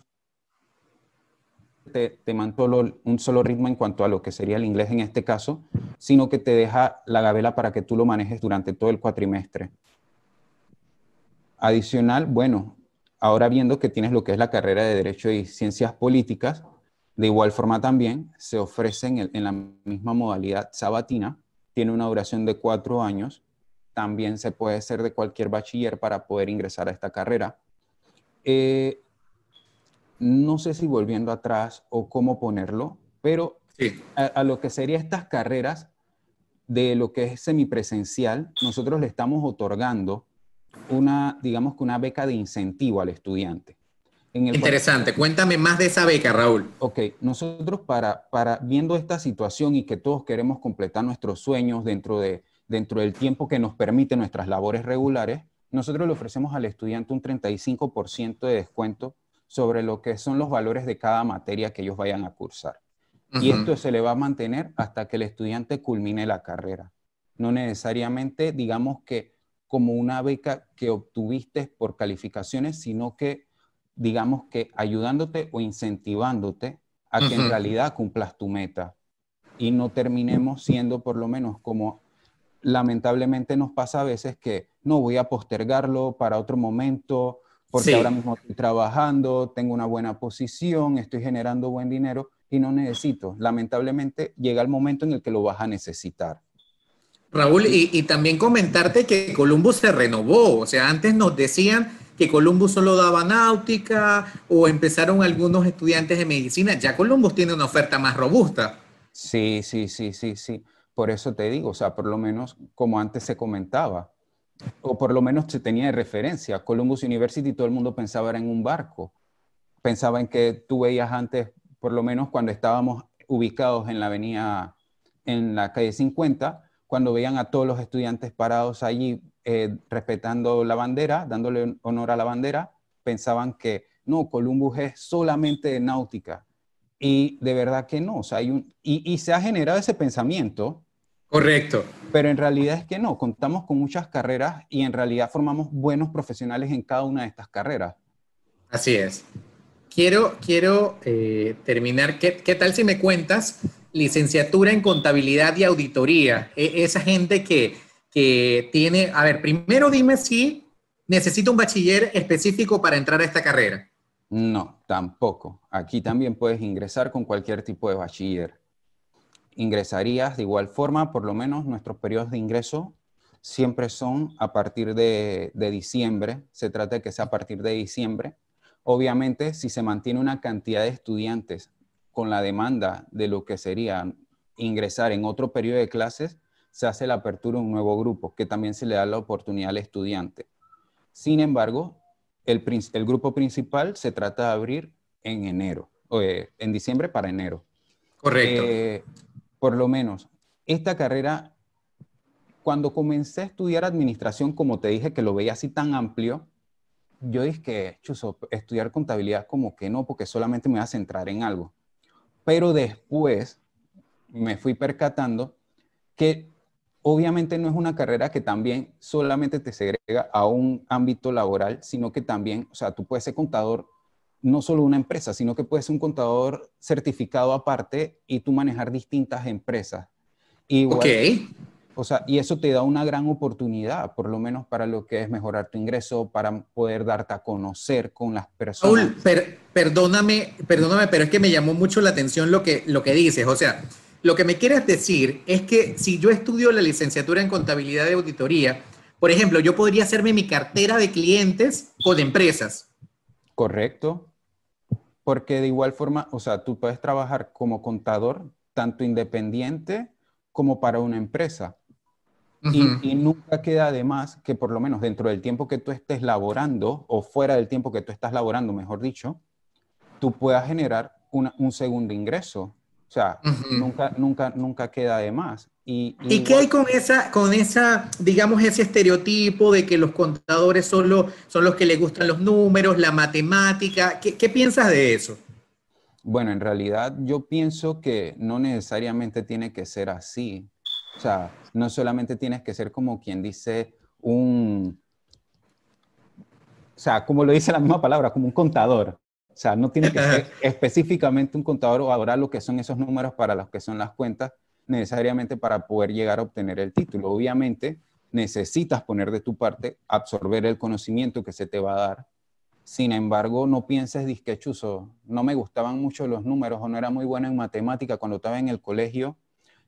te, te mantuvo un solo ritmo en cuanto a lo que sería el inglés en este caso, sino que te deja la gabela para que tú lo manejes durante todo el cuatrimestre. Adicional, bueno, ahora viendo que tienes lo que es la carrera de Derecho y Ciencias Políticas, de igual forma también se ofrecen en, en la misma modalidad sabatina, tiene una duración de cuatro años también se puede ser de cualquier bachiller para poder ingresar a esta carrera. Eh, no sé si volviendo atrás o cómo ponerlo, pero a, lo que serían estas carreras de lo que es semipresencial, nosotros le estamos otorgando una, digamos que una beca de incentivo al estudiante. Interesante, cuéntame más de esa beca, Raúl. Ok, nosotros para, para viendo esta situación y que todos queremos completar nuestros sueños dentro de dentro del tiempo que nos permite nuestras labores regulares, nosotros le ofrecemos al estudiante un 35% de descuento sobre lo que son los valores de cada materia que ellos vayan a cursar. Y esto se le va a mantener hasta que el estudiante culmine la carrera. No necesariamente, digamos que como una beca que obtuviste por calificaciones, sino que, digamos que ayudándote o incentivándote a que en realidad cumplas tu meta y no terminemos siendo por lo menos como lamentablemente nos pasa a veces que no voy a postergarlo para otro momento, porque ahora mismo estoy trabajando, tengo una buena posición, estoy generando buen dinero y no necesito. Lamentablemente llega el momento en el que lo vas a necesitar. Raúl, y, también comentarte que Columbus se renovó, o sea, antes nos decían que Columbus solo daba náutica o empezaron algunos estudiantes de medicina, ya Columbus tiene una oferta más robusta. Sí, sí, sí, sí, sí. Por eso te digo, o sea, por lo menos como antes se comentaba, o por lo menos se tenía de referencia, Columbus University todo el mundo pensaba en un barco, pensaba en que tú veías antes, por lo menos cuando estábamos ubicados en la avenida, en la calle 50, cuando veían a todos los estudiantes parados allí eh, respetando la bandera, dándole honor a la bandera, pensaban que no, Columbus es solamente de náutica. Y de verdad que no, o sea, hay un, y, se ha generado ese pensamiento. Correcto. Pero en realidad es que no, contamos con muchas carreras y en realidad formamos buenos profesionales en cada una de estas carreras. Así es. Quiero, quiero eh, terminar, ¿Qué, ¿qué tal si me cuentas licenciatura en contabilidad y auditoría? E, esa gente que, que tiene, a ver, primero dime si necesita un bachiller específico para entrar a esta carrera. No, tampoco. Aquí también puedes ingresar con cualquier tipo de bachiller. Ingresarías de igual forma, por lo menos nuestros periodos de ingreso siempre son a partir de, diciembre. Se trata de que sea a partir de diciembre. Obviamente, si se mantiene una cantidad de estudiantes con la demanda de lo que sería ingresar en otro periodo de clases, se hace la apertura de un nuevo grupo, que también se le da la oportunidad al estudiante. Sin embargo, el, grupo principal se trata de abrir en enero, eh, en diciembre para enero. Correcto. Eh, por lo menos, esta carrera, cuando comencé a estudiar administración, como te dije que lo veía así tan amplio, yo dije que, chuso, estudiar contabilidad como que no, porque solamente me voy a centrar en algo. Pero después me fui percatando que obviamente no es una carrera que también solamente te segrega a un ámbito laboral, sino que también, o sea, tú puedes ser contador no solo una empresa, sino que puedes ser un contador certificado aparte y tú manejar distintas empresas. Igual, ok. O sea, y eso te da una gran oportunidad, por lo menos para lo que es mejorar tu ingreso, para poder darte a conocer con las personas. Raúl, perdóname, perdóname, pero es que me llamó mucho la atención lo que, lo que dices. O sea, lo que me quieres decir es que si yo estudio la licenciatura en contabilidad de auditoría, por ejemplo, yo podría hacerme mi cartera de clientes o de empresas. Correcto. Porque de igual forma, o sea, tú puedes trabajar como contador, tanto independiente como para una empresa. y, y, nunca queda de más que por lo menos dentro del tiempo que tú estés laborando o fuera del tiempo que tú estás laborando, mejor dicho, tú puedas generar un segundo ingreso. O sea, nunca, nunca, nunca queda de más. ¿Y, y, qué hay con esa, con esa, digamos, ese estereotipo de que los contadores solo son los que les gustan los números, la matemática? ¿Qué, ¿Qué, piensas de eso? Bueno, en realidad yo pienso que no necesariamente tiene que ser así. O sea, no solamente tienes que ser como quien dice un, o sea, como lo dice la misma palabra, como un contador. O sea, no tiene que ser específicamente un contador o adorar lo que son esos números para los que son las cuentas, necesariamente para poder llegar a obtener el título. Obviamente, necesitas poner de tu parte, absorber el conocimiento que se te va a dar. Sin embargo, no pienses, disquechuso, no me gustaban mucho los números o no era muy bueno en matemática cuando estaba en el colegio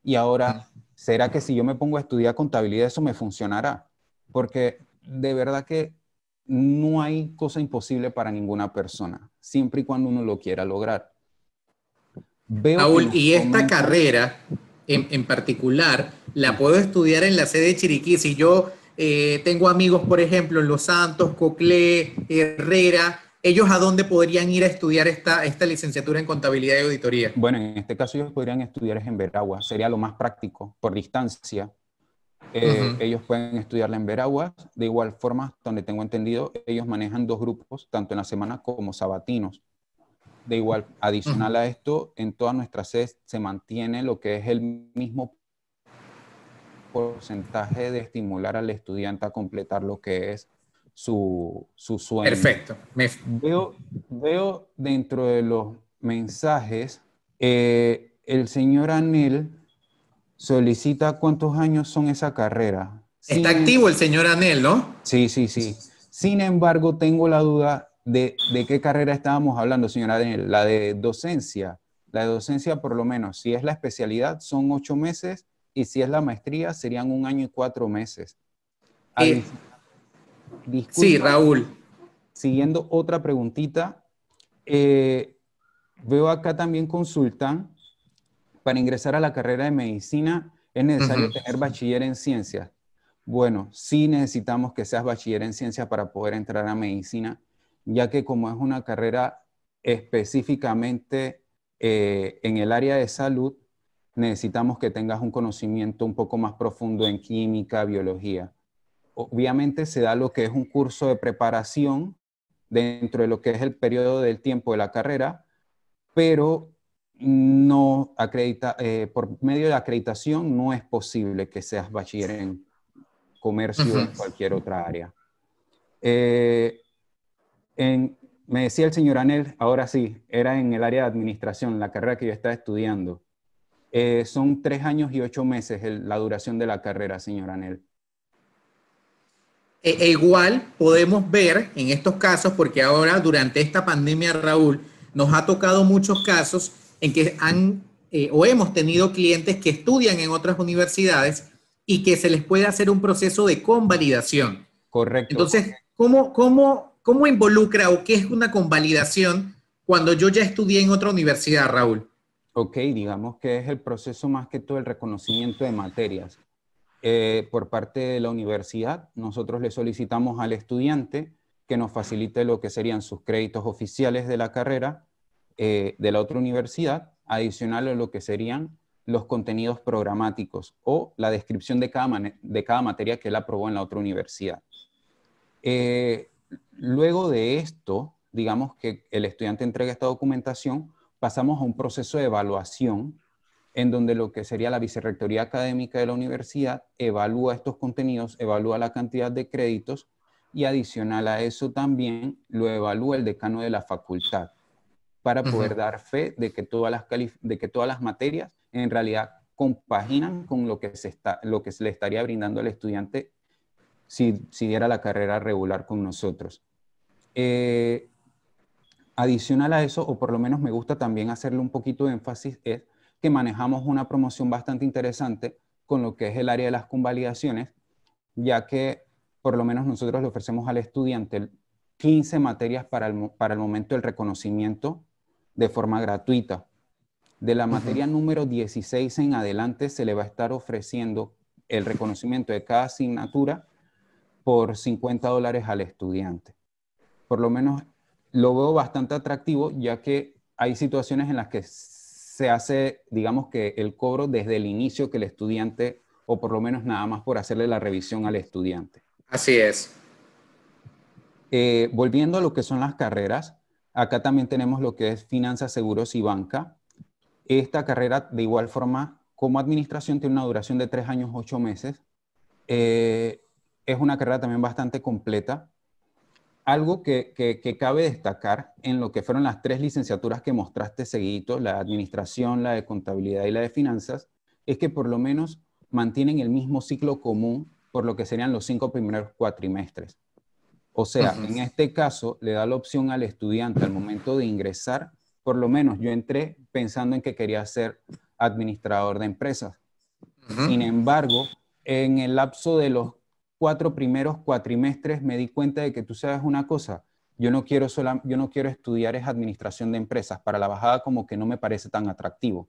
y ahora, ¿será que si yo me pongo a estudiar contabilidad eso me funcionará? Porque de verdad que no hay cosa imposible para ninguna persona, siempre y cuando uno lo quiera lograr. Raúl, y esta carrera en, particular, la puedo estudiar en la sede de Chiriquí. Si yo eh, tengo amigos, por ejemplo, en Los Santos, Coclé, Herrera, ¿ellos a dónde podrían ir a estudiar esta, esta licenciatura en contabilidad y auditoría? Bueno, en este caso ellos podrían estudiar en Veragua, sería lo más práctico, por distancia. Eh, ellos pueden estudiarla en Veraguas. De igual forma, donde tengo entendido, ellos manejan dos grupos, tanto en la semana como sabatinos. De igual, adicional a esto, en todas nuestras sedes se mantiene lo que es el mismo porcentaje de estimular al estudiante a completar lo que es su, su sueño. Perfecto. Veo, veo dentro de los mensajes, eh, el señor Anel solicita cuántos años son esa carrera. Está activo el señor Anel, ¿no? Sí, sí, sí. Sin embargo, tengo la duda de, de qué carrera estábamos hablando, señor Anel. La de docencia. La de docencia, por lo menos, si es la especialidad, son ocho meses y si es la maestría, serían un año y cuatro meses. Eh, sí, Raúl. Siguiendo otra preguntita, eh, veo acá también consultan para ingresar a la carrera de medicina es necesario tener bachiller en ciencias. Bueno, sí necesitamos que seas bachiller en ciencias para poder entrar a medicina, ya que como es una carrera específicamente eh, en el área de salud, necesitamos que tengas un conocimiento un poco más profundo en química, biología. Obviamente se da lo que es un curso de preparación dentro de lo que es el periodo del tiempo de la carrera, pero no acredita, eh, por medio de acreditación no es posible que seas bachiller en comercio o en cualquier otra área. Eh, me decía el señor Anel, ahora sí, era en el área de administración, la carrera que yo estaba estudiando. Eh, son tres años y ocho meses la duración de la carrera, señor Anel. E, e, igual podemos ver en estos casos, porque ahora durante esta pandemia, Raúl, nos ha tocado muchos casos en que han eh, o hemos tenido clientes que estudian en otras universidades y que se les puede hacer un proceso de convalidación. Correcto. Entonces, ¿cómo, cómo, cómo involucra o qué es una convalidación cuando yo ya estudié en otra universidad, Raúl? Ok, digamos que es el proceso más que todo el reconocimiento de materias. Eh, por parte de la universidad, nosotros le solicitamos al estudiante que nos facilite lo que serían sus créditos oficiales de la carrera eh, de la otra universidad, adicional a lo que serían los contenidos programáticos o la descripción de cada, de cada materia que él aprobó en la otra universidad. Eh, luego de esto, digamos que el estudiante entrega esta documentación, pasamos a un proceso de evaluación en donde lo que sería la vicerrectoría académica de la universidad evalúa estos contenidos, evalúa la cantidad de créditos y adicional a eso también lo evalúa el decano de la facultad para poder dar fe de que, todas las de que todas las materias en realidad compaginan con lo que se, está, lo que se le estaría brindando al estudiante si, si diera la carrera regular con nosotros. Eh, adicional a eso, o por lo menos me gusta también hacerle un poquito de énfasis, es que manejamos una promoción bastante interesante con lo que es el área de las convalidaciones, ya que por lo menos nosotros le ofrecemos al estudiante 15 materias para el, para el momento del reconocimiento de forma gratuita. De la materia número 16 en adelante se le va a estar ofreciendo el reconocimiento de cada asignatura por 50 dólares al estudiante. Por lo menos lo veo bastante atractivo, ya que hay situaciones en las que se hace, digamos que el cobro desde el inicio que el estudiante, o por lo menos nada más por hacerle la revisión al estudiante. Así es. Eh, volviendo a lo que son las carreras, acá también tenemos lo que es finanzas, seguros y banca. Esta carrera, de igual forma, como administración, tiene una duración de tres años, ocho meses. Eh, es una carrera también bastante completa algo que, cabe destacar en lo que fueron las tres licenciaturas que mostraste seguido, la de administración, la de contabilidad y la de finanzas, es que por lo menos mantienen el mismo ciclo común por lo que serían los cinco primeros cuatrimestres. O sea, en este caso le da la opción al estudiante al momento de ingresar, por lo menos yo entré pensando en que quería ser administrador de empresas. Sin embargo, en el lapso de los cuatro primeros cuatrimestres me di cuenta de que tú sabes una cosa, yo no quiero, sola, yo no quiero estudiar es administración de empresas, para la bajada como que no me parece tan atractivo.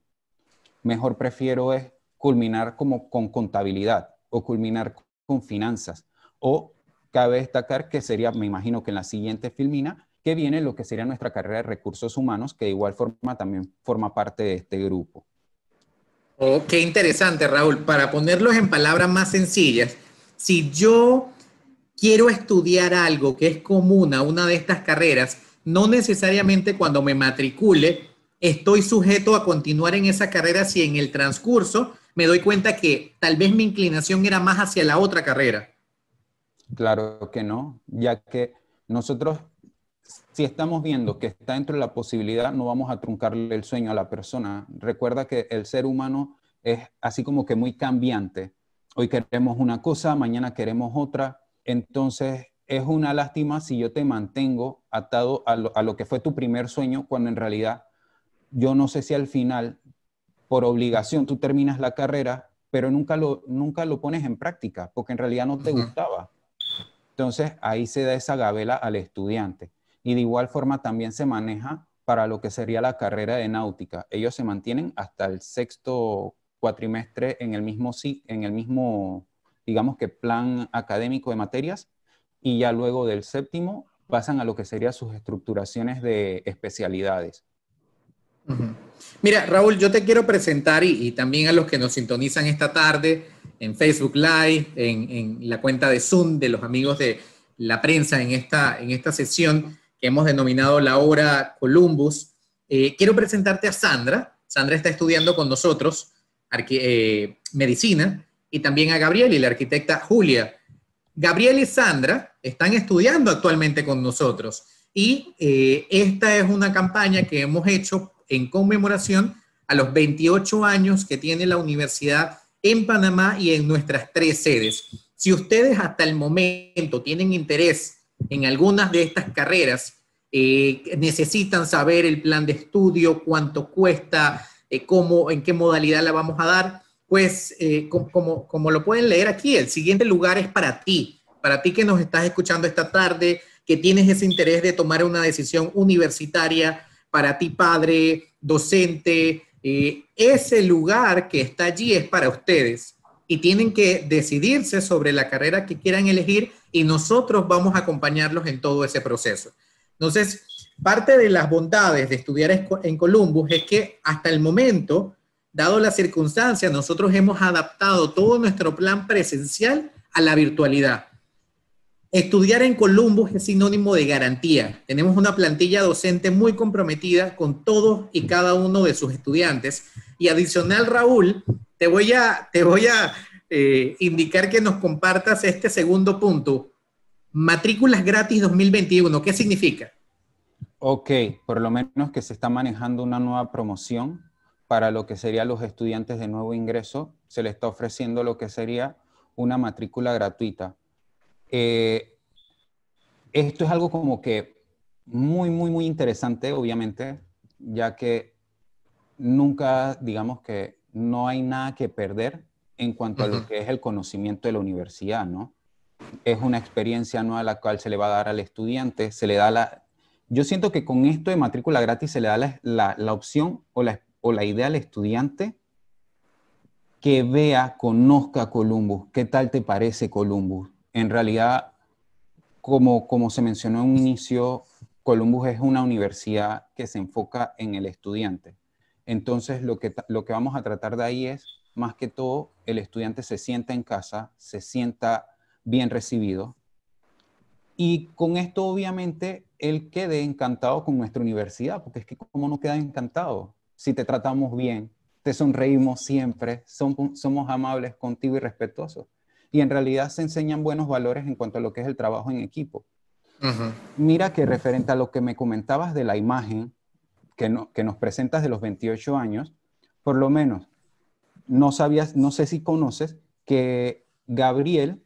Mejor prefiero es culminar como con contabilidad o culminar con finanzas. O cabe destacar que sería, me imagino que en la siguiente filmina, que viene lo que sería nuestra carrera de recursos humanos, que de igual forma también forma parte de este grupo. Oh, qué interesante, Raúl. Para ponerlos en palabras más sencillas, si yo quiero estudiar algo que es común a una de estas carreras, no necesariamente cuando me matricule estoy sujeto a continuar en esa carrera si en el transcurso me doy cuenta que tal vez mi inclinación era más hacia la otra carrera. Claro que no, ya que nosotros, si estamos viendo que está dentro de la posibilidad, no vamos a truncarle el sueño a la persona. Recuerda que el ser humano es así como que muy cambiante hoy queremos una cosa, mañana queremos otra. Entonces, es una lástima si yo te mantengo atado a lo, que fue tu primer sueño, cuando en realidad yo no sé si al final, por obligación, tú terminas la carrera, pero nunca lo, nunca lo pones en práctica, porque en realidad no te gustaba. Entonces, ahí se da esa gabela al estudiante. Y de igual forma también se maneja para lo que sería la carrera de náutica. Ellos se mantienen hasta el sexto cuatrimestre en el mismo, en el mismo, digamos que plan académico de materias y ya luego del séptimo pasan a lo que serían sus estructuraciones de especialidades. Mira, Raúl, yo te quiero presentar y, también a los que nos sintonizan esta tarde en Facebook Live, en, la cuenta de Zoom de los amigos de la prensa en esta, en esta sesión, que hemos denominado la obra Columbus. Eh, quiero presentarte a Sandra. Sandra está estudiando con nosotros eh, medicina y también a Gabriel y la arquitecta Julia. Gabriel y Sandra están estudiando actualmente con nosotros y eh, esta es una campaña que hemos hecho en conmemoración a los 28 años que tiene la universidad en Panamá y en nuestras tres sedes. Si ustedes hasta el momento tienen interés en algunas de estas carreras, eh, necesitan saber el plan de estudio, cuánto cuesta, eh, cómo, en qué modalidad la vamos a dar, pues eh, como, como lo pueden leer aquí, el siguiente lugar es para ti, para ti que nos estás escuchando esta tarde, que tienes ese interés de tomar una decisión universitaria, para ti padre, docente, ese lugar que está allí es para ustedes y tienen que decidirse sobre la carrera que quieran elegir y nosotros vamos a acompañarlos en todo ese proceso. Entonces, parte de las bondades de estudiar en Columbus es que hasta el momento, dado las circunstancias, nosotros hemos adaptado todo nuestro plan presencial a la virtualidad. Estudiar en Columbus es sinónimo de garantía. Tenemos una plantilla docente muy comprometida con todos y cada uno de sus estudiantes. Y adicional, Raúl, te voy a, te voy a eh, indicar que nos compartas este segundo punto. Matrículas gratis 2021, ¿qué significa? Ok, por lo menos que se está manejando una nueva promoción para lo que serían los estudiantes de nuevo ingreso. Se les está ofreciendo lo que sería una matrícula gratuita. Eh, esto es algo como que muy, muy, muy interesante, obviamente, ya que nunca, digamos que no hay nada que perder en cuanto a lo que es el conocimiento de la universidad, ¿no? Es una experiencia nueva la cual se le va a dar al estudiante, se le da la... Yo siento que con esto de matrícula gratis se le da la, la, opción o la, o la idea al estudiante que vea, conozca Columbus, qué tal te parece Columbus. En realidad, como, como se mencionó en un inicio, Columbus es una universidad que se enfoca en el estudiante. Entonces, lo que, lo que vamos a tratar de ahí es, más que todo, el estudiante se sienta en casa, se sienta bien recibido. Y con esto, obviamente, él quede encantado con nuestra universidad, porque es que cómo no queda encantado si te tratamos bien, te sonreímos siempre, somos amables contigo y respetuosos. Y en realidad se enseñan buenos valores en cuanto a lo que es el trabajo en equipo. Mira que referente a lo que me comentabas de la imagen, que, nos presentas de los 28 años, por lo menos, no sabías, no sé si conoces, que Gabriel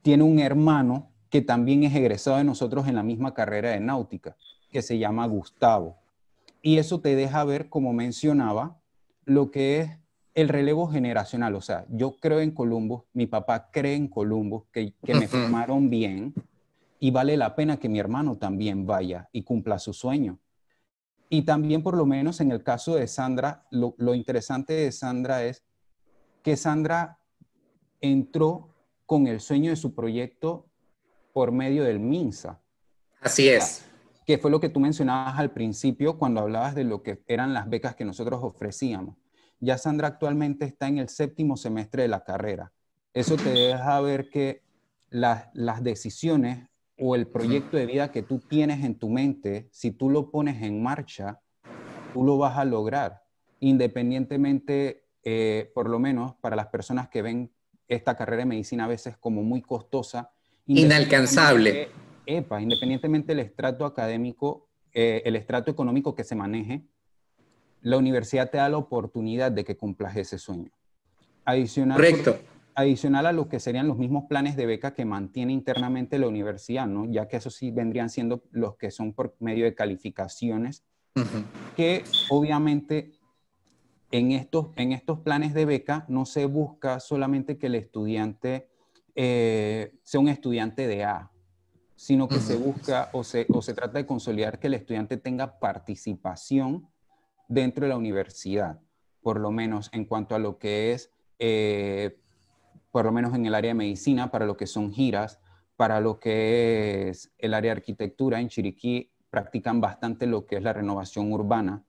tiene un hermano que también es egresado de nosotros en la misma carrera de náutica, que se llama Gustavo. Y eso te deja ver, como mencionaba, lo que es el relevo generacional. O sea, yo creo en Columbus, mi papá cree en Columbus, que, me formaron bien y vale la pena que mi hermano también vaya y cumpla su sueño. Y también, por lo menos en el caso de Sandra, lo, interesante de Sandra es que Sandra entró con el sueño de su proyecto por medio del MINSA. Así es. Que fue lo que tú mencionabas al principio cuando hablabas de lo que eran las becas que nosotros ofrecíamos. Ya Sandra actualmente está en el séptimo semestre de la carrera. Eso te deja ver que las decisiones o el proyecto de vida que tú tienes en tu mente, si tú lo pones en marcha, tú lo vas a lograr, independientemente, eh, por lo menos para las personas que ven esta carrera de medicina a veces como muy costosa. Inalcanzable. Epa, independientemente del estrato académico, eh, el estrato económico que se maneje, la universidad te da la oportunidad de que cumplas ese sueño. Adicional, Correcto adicional a lo que serían los mismos planes de beca que mantiene internamente la universidad, ¿no? Ya que eso sí vendrían siendo los que son por medio de calificaciones, que obviamente en estos, en estos planes de beca no se busca solamente que el estudiante eh, sea un estudiante de A, sino que se busca o se, o se trata de consolidar que el estudiante tenga participación dentro de la universidad, por lo menos en cuanto a lo que es eh, por lo menos en el área de medicina, para lo que son giras, para lo que es el área de arquitectura. En Chiriquí practican bastante lo que es la renovación urbana,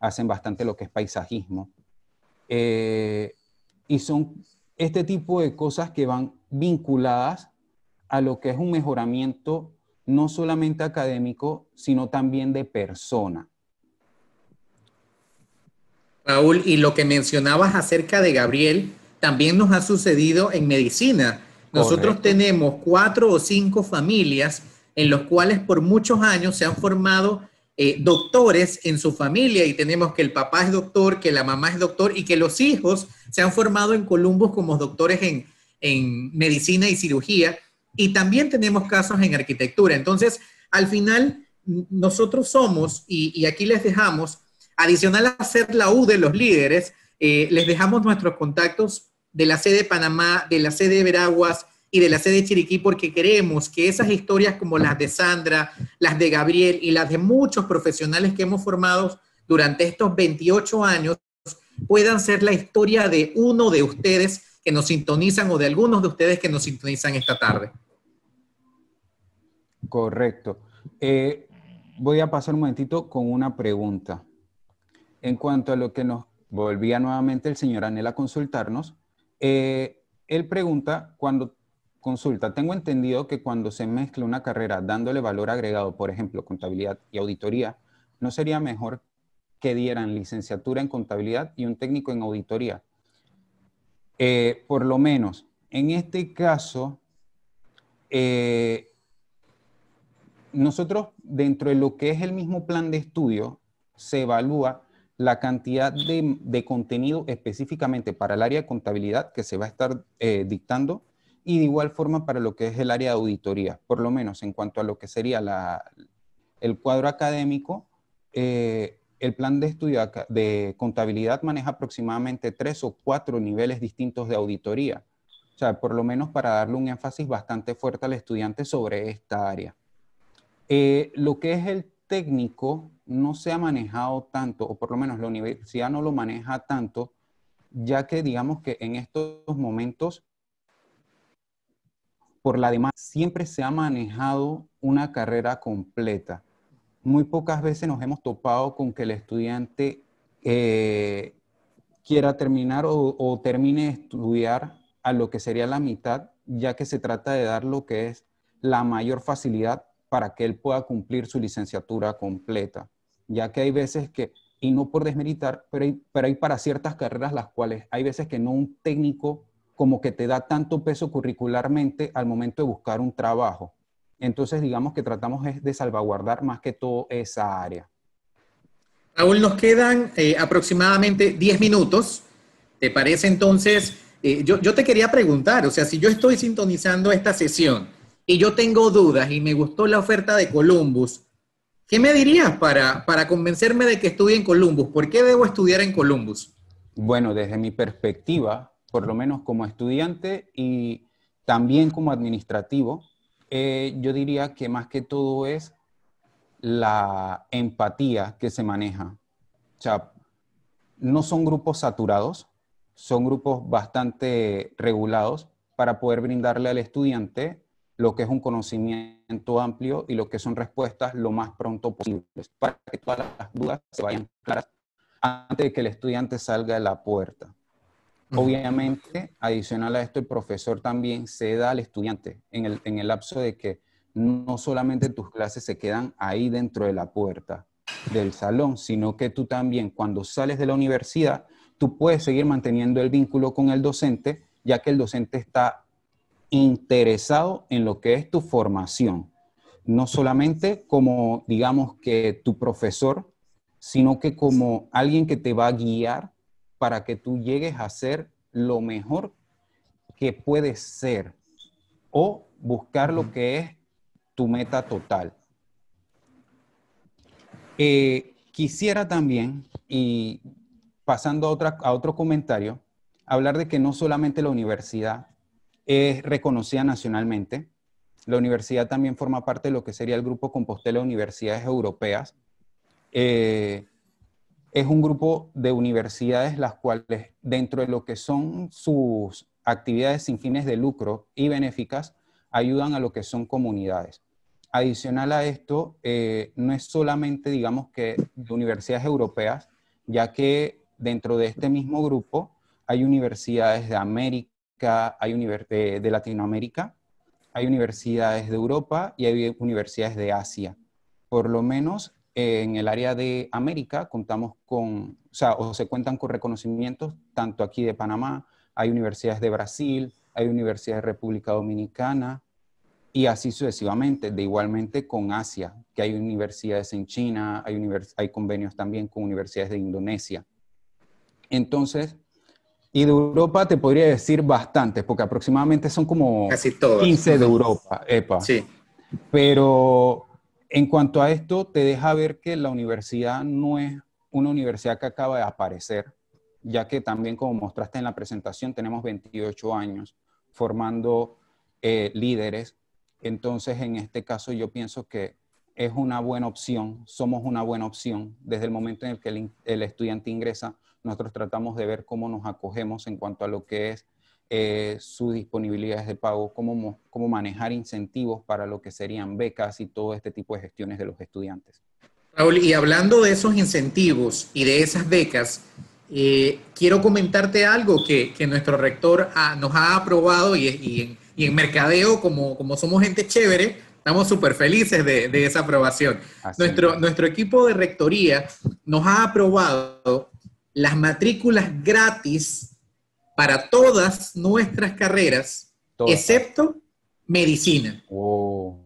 hacen bastante lo que es paisajismo. Eh, y son este tipo de cosas que van vinculadas a lo que es un mejoramiento no solamente académico, sino también de persona. Raúl, y lo que mencionabas acerca de Gabriel, también nos ha sucedido en medicina. Nosotros tenemos cuatro o cinco familias en los cuales por muchos años se han formado eh, doctores en su familia y tenemos que el papá es doctor, que la mamá es doctor y que los hijos se han formado en Columbus como doctores en, medicina y cirugía y también tenemos casos en arquitectura. Entonces, al final, nosotros somos, y, aquí les dejamos, adicional a ser la U de los líderes, eh, les dejamos nuestros contactos de la sede de Panamá, de la sede de Veraguas, y de la sede de Chiriquí porque queremos que esas historias como las de Sandra, las de Gabriel y las de muchos profesionales que hemos formado durante estos 28 años puedan ser la historia de uno de ustedes que nos sintonizan o de algunos de ustedes que nos sintonizan esta tarde. Correcto. Eh, voy a pasar un momentito con una pregunta. En cuanto a lo que nos volvía nuevamente el señor Anel a consultarnos, eh, él pregunta cuando Consulta, tengo entendido que cuando se mezcla una carrera dándole valor agregado, por ejemplo, contabilidad y auditoría, ¿no sería mejor que dieran licenciatura en contabilidad y un técnico en auditoría? Eh, por lo menos, en este caso, eh, nosotros dentro de lo que es el mismo plan de estudio, se evalúa la cantidad de, contenido específicamente para el área de contabilidad que se va a estar eh, dictando y de igual forma para lo que es el área de auditoría, por lo menos en cuanto a lo que sería la, el cuadro académico, el plan de estudio de contabilidad maneja aproximadamente tres o cuatro niveles distintos de auditoría. O sea, por lo menos para darle un énfasis bastante fuerte al estudiante sobre esta área. Eh, lo que es el técnico no se ha manejado tanto, o por lo menos la universidad no lo maneja tanto, ya que digamos que en estos momentos por la demás, siempre se ha manejado una carrera completa. Muy pocas veces nos hemos topado con que el estudiante eh, quiera terminar o, termine de estudiar a lo que sería la mitad, ya que se trata de dar lo que es la mayor facilidad para que él pueda cumplir su licenciatura completa, ya que hay veces que, y no por desmeritar, pero pero hay para ciertas carreras las cuales hay veces que no un técnico como que te da tanto peso curricularmente al momento de buscar un trabajo. Entonces, digamos que tratamos de salvaguardar más que todo esa área. Raúl, nos quedan eh, aproximadamente 10 minutos. ¿Te parece entonces? Eh, yo, te quería preguntar, o sea, si yo estoy sintonizando esta sesión y yo tengo dudas y me gustó la oferta de Columbus, ¿qué me dirías para, para convencerme de que estudie en Columbus? ¿Por qué debo estudiar en Columbus? Bueno, desde mi perspectiva, por lo menos como estudiante y también como administrativo, eh, yo diría que más que todo es la empatía que se maneja. O sea, no son grupos saturados, son grupos bastante regulados para poder brindarle al estudiante lo que es un conocimiento amplio y lo que son respuestas lo más pronto posible, para que todas las dudas se vayan claras antes de que el estudiante salga de la puerta. Obviamente, adicional a esto, el profesor también se da al estudiante en el, en el lapso de que no solamente tus clases se quedan ahí dentro de la puerta del salón, sino que tú también cuando sales de la universidad, tú puedes seguir manteniendo el vínculo con el docente, ya que el docente está interesado en lo que es tu formación, no solamente como, digamos, que tu profesor, sino que como alguien que te va a guiar para que tú llegues a ser lo mejor que puedes ser o buscar lo que es tu meta total. Eh, quisiera también, y pasando a, otra, a otro comentario, hablar de que no solamente la universidad es reconocida nacionalmente, la universidad también forma parte de lo que sería el Grupo Compostela de Universidades Europeas. Eh, es un grupo de universidades las cuales dentro de lo que son sus actividades sin fines de lucro y benéficas, ayudan a lo que son comunidades. Adicional a esto, eh, no es solamente, digamos que, de universidades europeas, ya que dentro de este mismo grupo hay universidades de América, hay de, de Latinoamérica, hay universidades de Europa y hay universidades de Asia. Por lo menos en el área de América contamos con, o sea, o se cuentan con reconocimientos tanto aquí de Panamá, hay universidades de Brasil, hay universidades de República Dominicana y así sucesivamente. De igualmente con Asia, que hay universidades en China, hay, hay convenios también con universidades de Indonesia. Entonces, y de Europa te podría decir bastantes, porque aproximadamente son como 15 de Europa, EPA. Sí. Pero en cuanto a esto, te deja ver que la universidad no es una universidad que acaba de aparecer, ya que también, como mostraste en la presentación, tenemos 28 años formando eh, líderes. Entonces, en este caso, yo pienso que es una buena opción, somos una buena opción. Desde el momento en el que el, estudiante ingresa, nosotros tratamos de ver cómo nos acogemos en cuanto a lo que es eh, sus disponibilidades de pago, cómo, cómo manejar incentivos para lo que serían becas y todo este tipo de gestiones de los estudiantes. Raúl, y hablando de esos incentivos y de esas becas, eh, quiero comentarte algo que, que nuestro rector nos ha aprobado y, y, en, y, en, mercadeo, como, como somos gente chévere, estamos súper felices de, de, esa aprobación. Nuestro, nuestro equipo de rectoría nos ha aprobado las matrículas gratis para todas nuestras carreras, excepto medicina. Oh,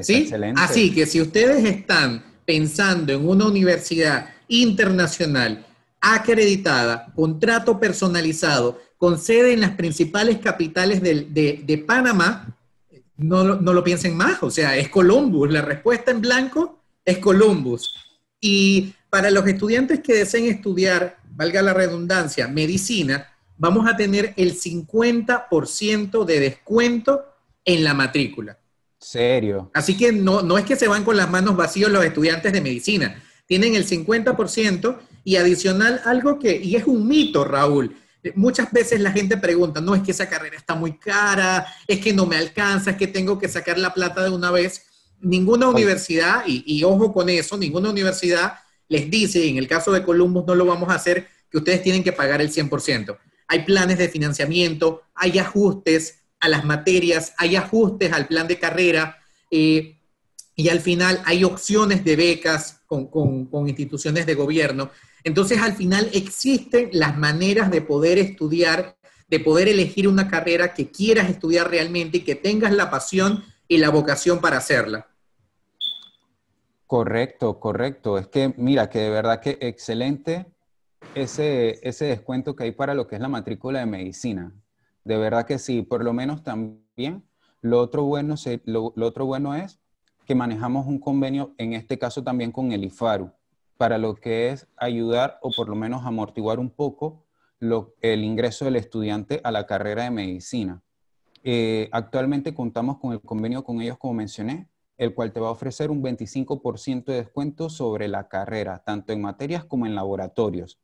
¿Sí? Excelente. Así que si ustedes están pensando en una universidad internacional acreditada, contrato personalizado, con sede en las principales capitales de, de, Panamá, no, no, lo piensen más, o sea, es Columbus, la respuesta en blanco es Columbus. Y para los estudiantes que deseen estudiar, valga la redundancia, medicina, vamos a tener el 50% de descuento en la matrícula. ¿Serio? Así que no, no es que se van con las manos vacías los estudiantes de medicina. Tienen el 50% y adicional algo que, y es un mito, Raúl. Muchas veces la gente pregunta, no es que esa carrera está muy cara, es que no me alcanza, es que tengo que sacar la plata de una vez. Ninguna universidad, y, y ojo con eso, ninguna universidad les dice, en el caso de Columbus no lo vamos a hacer, que ustedes tienen que pagar el 100% hay planes de financiamiento, hay ajustes a las materias, hay ajustes al plan de carrera eh, y al final hay opciones de becas con, instituciones de gobierno. Entonces, al final existen las maneras de poder estudiar, de poder elegir una carrera que quieras estudiar realmente y que tengas la pasión y la vocación para hacerla. Correcto, correcto. Es que, mira, que de verdad que excelente ese, ese descuento que hay para lo que es la matrícula de medicina. De verdad que sí, por lo menos también. Lo otro bueno, lo, otro bueno es que manejamos un convenio, en este caso también con el IFARU, para lo que es ayudar o por lo menos amortiguar un poco el ingreso del estudiante a la carrera de medicina. Eh, actualmente contamos con el convenio con ellos, como mencioné, el cual te va a ofrecer un 25% de descuento sobre la carrera, tanto en materias como en laboratorios.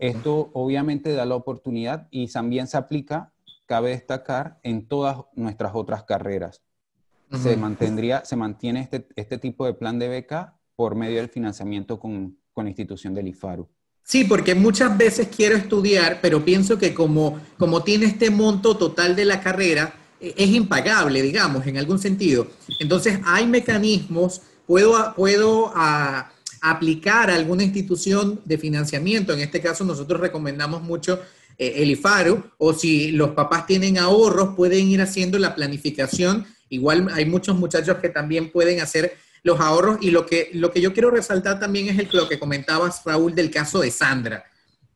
Esto obviamente da la oportunidad y también se aplica, cabe destacar, en todas nuestras otras carreras. Se mantendría, se mantiene este, este, tipo de plan de beca por medio del financiamiento con, con la institución del IFARU. Sí, porque muchas veces quiero estudiar, pero pienso que como, como tiene este monto total de la carrera, e, es impagable, digamos, en algún sentido. Entonces, hay mecanismos, puedo, puedo a, aplicar a alguna institución de financiamiento. En este caso, nosotros recomendamos mucho eh, el IFARU, o si los papás tienen ahorros, pueden ir haciendo la planificación. Igual hay muchos muchachos que también pueden hacer los ahorros. Y lo que, lo que yo quiero resaltar también es el, lo que comentabas, Raúl, del caso de Sandra.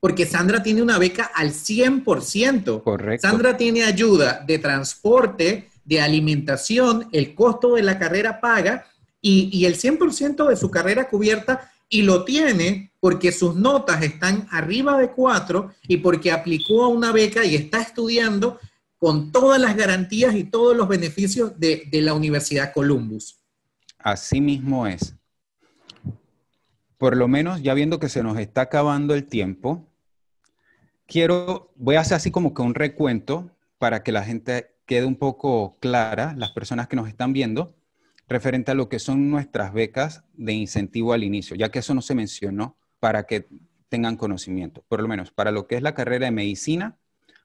Porque Sandra tiene una beca al 100%. Correcto. Sandra tiene ayuda de transporte, de alimentación, el costo de la carrera paga y, el 100% de su carrera cubierta y lo tiene porque sus notas están arriba de cuatro y porque aplicó a una beca y está estudiando con todas las garantías y todos los beneficios de, de la Universidad Columbus. Así mismo es. Por lo menos, ya viendo que se nos está acabando el tiempo, quiero, voy a hacer así como que un recuento para que la gente quede un poco clara, las personas que nos están viendo referente a lo que son nuestras becas de incentivo al inicio, ya que eso no se mencionó para que tengan conocimiento. Por lo menos para lo que es la carrera de medicina,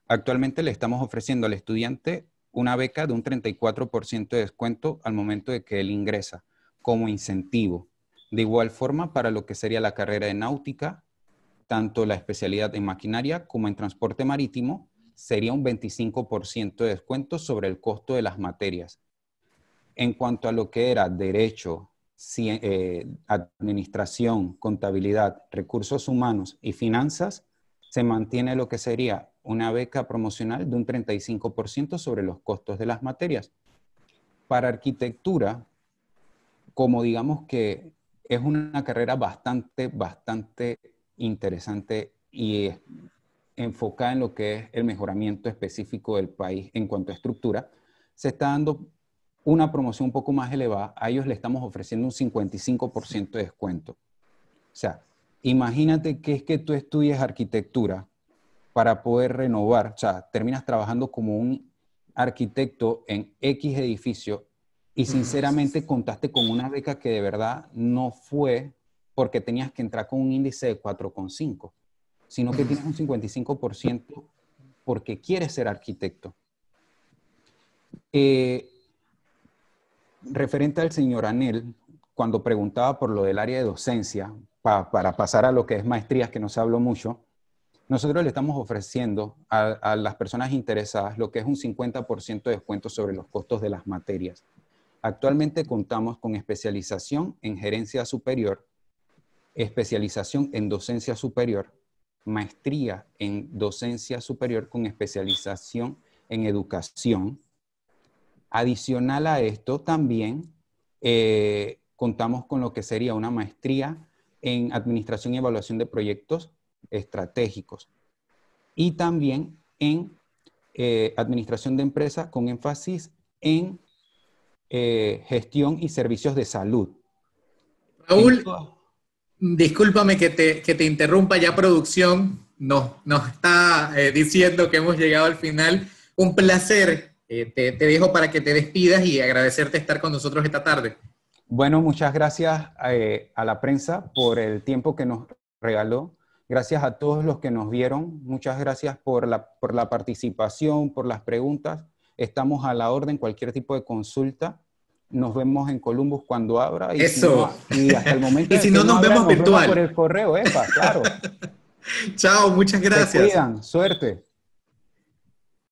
actualmente le estamos ofreciendo al estudiante una beca de un 34% de descuento al momento de que él ingresa como incentivo. De igual forma, para lo que sería la carrera de náutica, tanto la especialidad en maquinaria como en transporte marítimo, sería un 25% de descuento sobre el costo de las materias. En cuanto a lo que era derecho, eh, administración, contabilidad, recursos humanos y finanzas, se mantiene lo que sería una beca promocional de un 35% sobre los costos de las materias. Para arquitectura, como digamos que es una carrera bastante, bastante interesante y enfocada en lo que es el mejoramiento específico del país en cuanto a estructura, se está dando una promoción un poco más elevada. A ellos le estamos ofreciendo un 55% de descuento. O sea, imagínate que es que tú estudies arquitectura para poder renovar, o sea, terminas trabajando como un arquitecto en X edificio y sinceramente contaste con una beca que de verdad no fue porque tenías que entrar con un índice de 4,5, sino que tienes un 55% porque quieres ser arquitecto. Eh, referente al señor Anel, cuando preguntaba por lo del área de docencia, para pasar a lo que es maestrías, que no se habló mucho, nosotros le estamos ofreciendo a, las personas interesadas lo que es un 50% de descuento sobre los costos de las materias. Actualmente contamos con especialización en gerencia superior, especialización en docencia superior, maestría en docencia superior con especialización en educación. Adicional a esto, también eh, contamos con lo que sería una maestría en administración y evaluación de proyectos estratégicos. Y también en eh, administración de empresas con énfasis en eh, gestión y servicios de salud. Raúl, discúlpame que te, que te, interrumpa, ya producción nos, nos está diciendo que hemos llegado al final. Un placer, te, te, dejo para que te despidas y agradecerte estar con nosotros esta tarde. Bueno, muchas gracias a la prensa por el tiempo que nos regaló Gracias a todos los que nos vieron. Muchas gracias por la, por la participación, por las preguntas. Estamos a la orden, cualquier tipo de consulta. Nos vemos en Columbus cuando abra. Y Eso. y hasta el momento. y si no, nos vemos virtual. por el correo, EPA, claro. Chao, muchas gracias. Se Suerte.